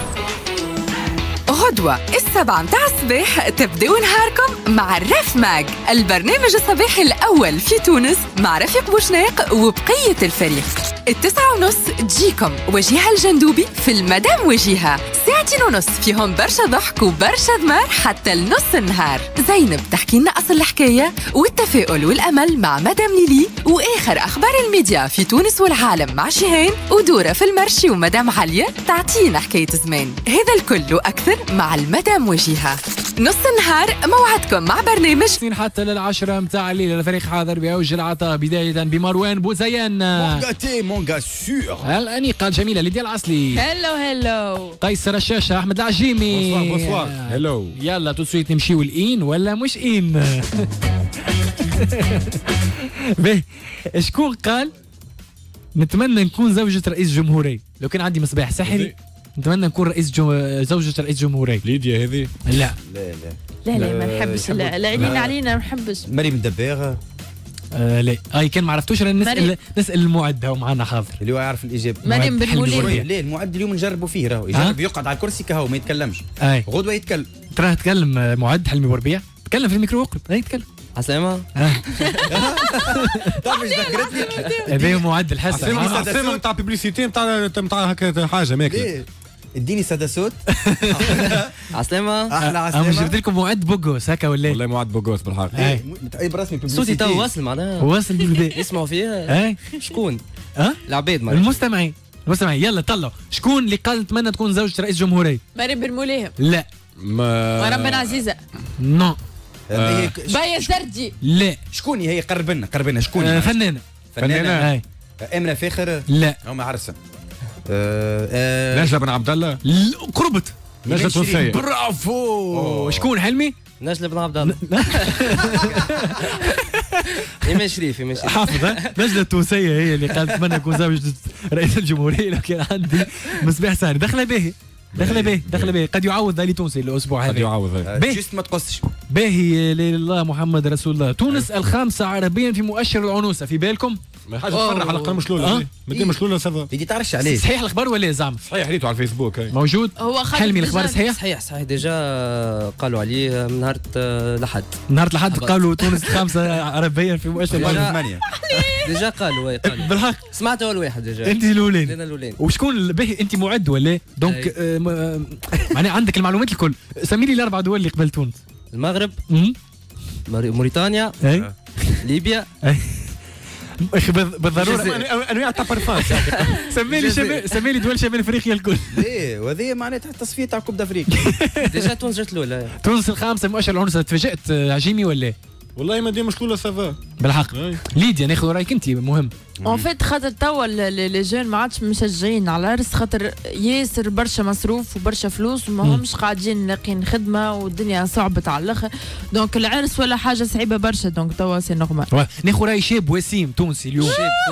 غدوة السبعة متاع الصباح تبدأوا نهاركم مع ال Raf Mag البرنامج الصباحي الأول في تونس مع رفيق بوشناق وبقية الفريق. التسعة ونص تجيكم وجيهة الجندوبي في المدام وجيهة ساعتين ونص فيهم برشا ضحك وبرشا دمار حتى لنص النهار. زينب تحكي لنا أصل الحكاية والتفاؤل والأمل مع مدام ليلي وآخر أخبار الميديا في تونس والعالم مع شيهان ودورة في ال marché ومدام عليا تعطينا حكاية زمان. هذا الكل وأكثر مع المدام وجيهة نص النهار موعدكم مع برنامج حتى للعشرة متاع الليل. الفريق حاضر بأوج العطاء بداية بمروان بوزيان. مونغاتي مونغا سور الأنيقة الجميلة ليديا العصلي هلو هلو قيس رشاشة أحمد العجيمي. بونسوار بونسوار هلو يلا تو سويت نمشيو الإين ولا مش إين [laughs] باهي شكون قال؟ نتمنى نكون زوجة رئيس جمهورية لو كان عندي مصباح سحري. نتمنى نكون رئيس جو... زوجة رئيس جمهورية. ليديا هذه؟ لا. لا لا. لا لا لا، ما نحبش لا لا. علينا ما نحبش. مريم الدباغ آه لا. أي كان ما عرفتوش رانا نسال. نسأل المعد هو معنا حاضر. اللي هو يعرف الاجابه مريم بن مولين. ليه المعد اليوم نجربوا فيه راهو. يجرب يقعد على الكرسي كهو ما يتكلمش. أي. غدوة يتكلم. ترى تكلم آه، معد حلمي وربيع. تكلم في الميكرو اقرب اي تكلم عسلامة. [laughs] تعرف إيش ذكرتني. هذا معد آه. عسلامة نتاع publicité نتاع نتاع هكا حاجة ماكلة اديني سادا صوت. [laughs] عسلامة. أحلى أنا عسلامة. جبت لكم معد beau gosse هكا ولا إيه؟ والله معد beau gosse بالحق اي متعيب برسمي صوتي تو واصل معناها. واصل بالباقي يسمعوا [laughs] فيها. اي شكون؟ ها العباد معناها المستمعين المستمعين يلا طلعوا. شكون اللي قال نتمنى تكون زوجة رئيس جمهورية؟ مريم بن مولين لا. ما ورم بن عزيزة. non. هذه بايا زردي لا. شكون هي؟ قرب لنا قرب لنا شكون آه، فنانة. فنانة. اي امنه فاخر لا. هم عرسة. آه، آه، نجلة بن عبد الله. قربت نجلة تونسية برافو. شكون حلمي نجلة بن عبد الله. [laughs] إيمان شريف إيمان شريف. حافظ نجلة التونسية هي اللي قالت أتمنى اكون زوجة رئيس الجمهورية. [laughs] لو كان عندي مصباح ثاني دخله باهي دخله باهي دخله باهي قد يعوض ذلك تونسي الأسبوع قد هذا يعوض هاي. آه، باهي. جست ما تقصش. باهي لله محمد رسول الله. تونس الخامسة عربيا في مؤشر العنوسة. في بالكم؟ ما حاجة تفرح على قناة مشلولة. آه. هذه. مدينة مشلولة ça va بدي تعرفش عليه. صحيح الأخبار ولا زعما صحيح ريتو على الفيسبوك هاي. موجود؟ هو حلمي الأخبار صحيح؟ صحيح صحيح. déjà قالوا عليه من نهار لحد. نهار أخبار. قالوا تونس الخامسة عربيا في مؤشر ثمانية. [laughs] déjà قالوا oui، قالوا. بالحق. سمعت أول واحد déjà. انت الاولين لنا الأولين وشكون باهي انت معد ولا؟ إيه؟ donc. آه، آه، معناها عندك المعلومات الكل. سمي لي الأربع دول اللي قبل تونس. المغرب موريتانيا اي ليبيا أخي بال- بالضرورة. انواع تاع بارفان سمي لي سمي لي دول شمال افريقيا الكل. ليه [laughs] وهذه معناتها التصفيه تاع Coupe d'Afrique. [laughs] déjà تونس جات الأولى. تونس الخامسة مؤشر العنوسة. تفاجأت آه، عجيمي ولا؟ إيه؟ والله ما ديما شكون ça va بالحق. ليديا ناخذ رأيك أنت مهم. en fait خاطر توا les jeunes ما عادش مشجعين على العرس خاطر ياسر برشا مصروف وبرشا فلوس وما. همش قاعدين لاقين خدمة والدنيا صعبت على الآخر. donc العرس ولا حاجة صعيبة برشا donc توا c'est normal ناخذ رأي شاب وسيم تونسي اليوم.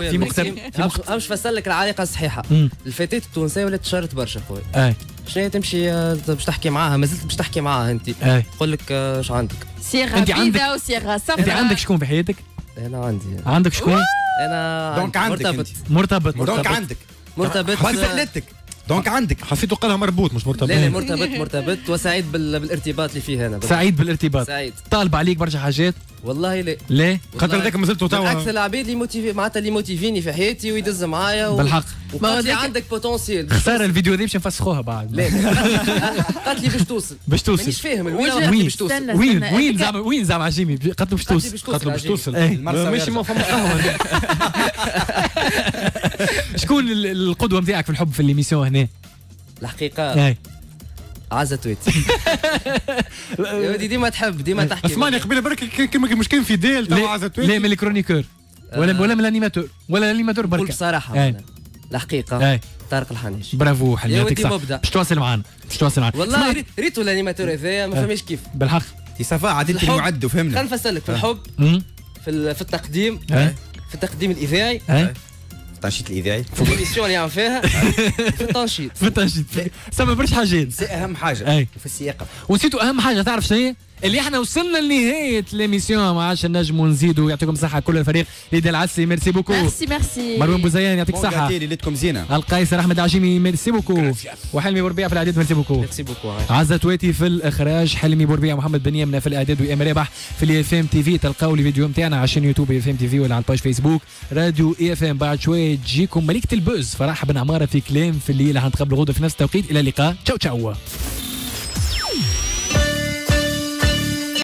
في مكتب في مختلف باش نفسر لك العلاقة الصحيحة. الفتاه التونسية ولات تشرت برشا خويا شنو هي تمشي آه، باش تحكي معاها. مازلت باش تحكي معاها انت. تقول لك آه، اش عندك؟ صيغه بيضاء وصيغه صفراء أنت عندك شكون في حياتك؟ أنا عندي. عندك شكون؟ أنا donc عندك مرتبط. مرتبط. donc عندك. مرتبط. بس فعلتك donc عندك. حسيته قالها مربوط مش مرتبط. لا لا مرتبط مرتبط. وسعيد بال... بالارتباط اللي فيه أنا. سعيد بالارتباط. سعيد. طالب عليك برشا حاجات. والله لا ليه؟ خاطر ذاك مازلتوا من توا أكثر العباد اللي motivé معناتها اللي موتيفيني في حياتي ويدز معايا و... بالحق. وقالت لي عندك potentiel خساره الفيديو دي باش نفسخوها بعد لا [laughs] قالت لي باش توصل باش توصل مانيش فاهم لي وين باش توصل. وين وين زعما وين زعما عجيمي قالت له باش توصل قالت له باش. توصل إيه. ماشي ما فما قهوه شكون ال- القدوة نتاعك في الحب في l'émission هنا؟ الحقيقة اي عزة تويتي [laughs] يا ودي ديما تحب ديما تحكي. اسمعني قبيله برك كان- كان مش كان في ديل توا لا عزت لا من ال chroniqueurs ولا ولا من ال animateurs ولا ال animateurs بركه بصراحة. الحقيقة. طارق الحنيش. برافو حلمي يا يعطيك صح. مبدع. باش تواصل معنا باش تواصل معنا والله ريتو ال animateur هذايا ما آه. فماش كيف. بالحق. تي ça va عاد انت الحب. المعد وفهمنا خلينا نفسر لك في الحب مم. في ال- في التقديم. في التقديم الإذاعي. التنشيط الاذاعي في ال émission اللي عم فيها في التنشيط في التنشيط سما برشا حاجات سي اهم حاجة في السياقه ونسيتوا اهم حاجة تعرف شنو هي؟ اللي إحنا وصلنا لنهاية l'émission ما عادش نجموا نزيدوا يعطيكم الصحة كل الفريق. ليدي العسي merci beaucoup. merci merci. مروان بوزيان يعطيك غاتي ليلتكم زينه القيصر أحمد عجيمي merci beaucoup. وحلمي بوربيع في الإعداد merci beaucoup. merci beaucoup عزة تويتي في الإخراج حلمي بوربيع محمد بن يمنى في الإعداد وام رابح في ال IFM TV تلقاو الفيديو نتاعنا على chaîne YouTube FM TV ولا على ال page Facebook راديو IFM بعد شوية تجيكم ملكه ال buzz فرح بن عمارة في كلام في الليل. هنتقابلوا غدا في نفس التوقيت. إلى اللقاء. تشاو تشاو.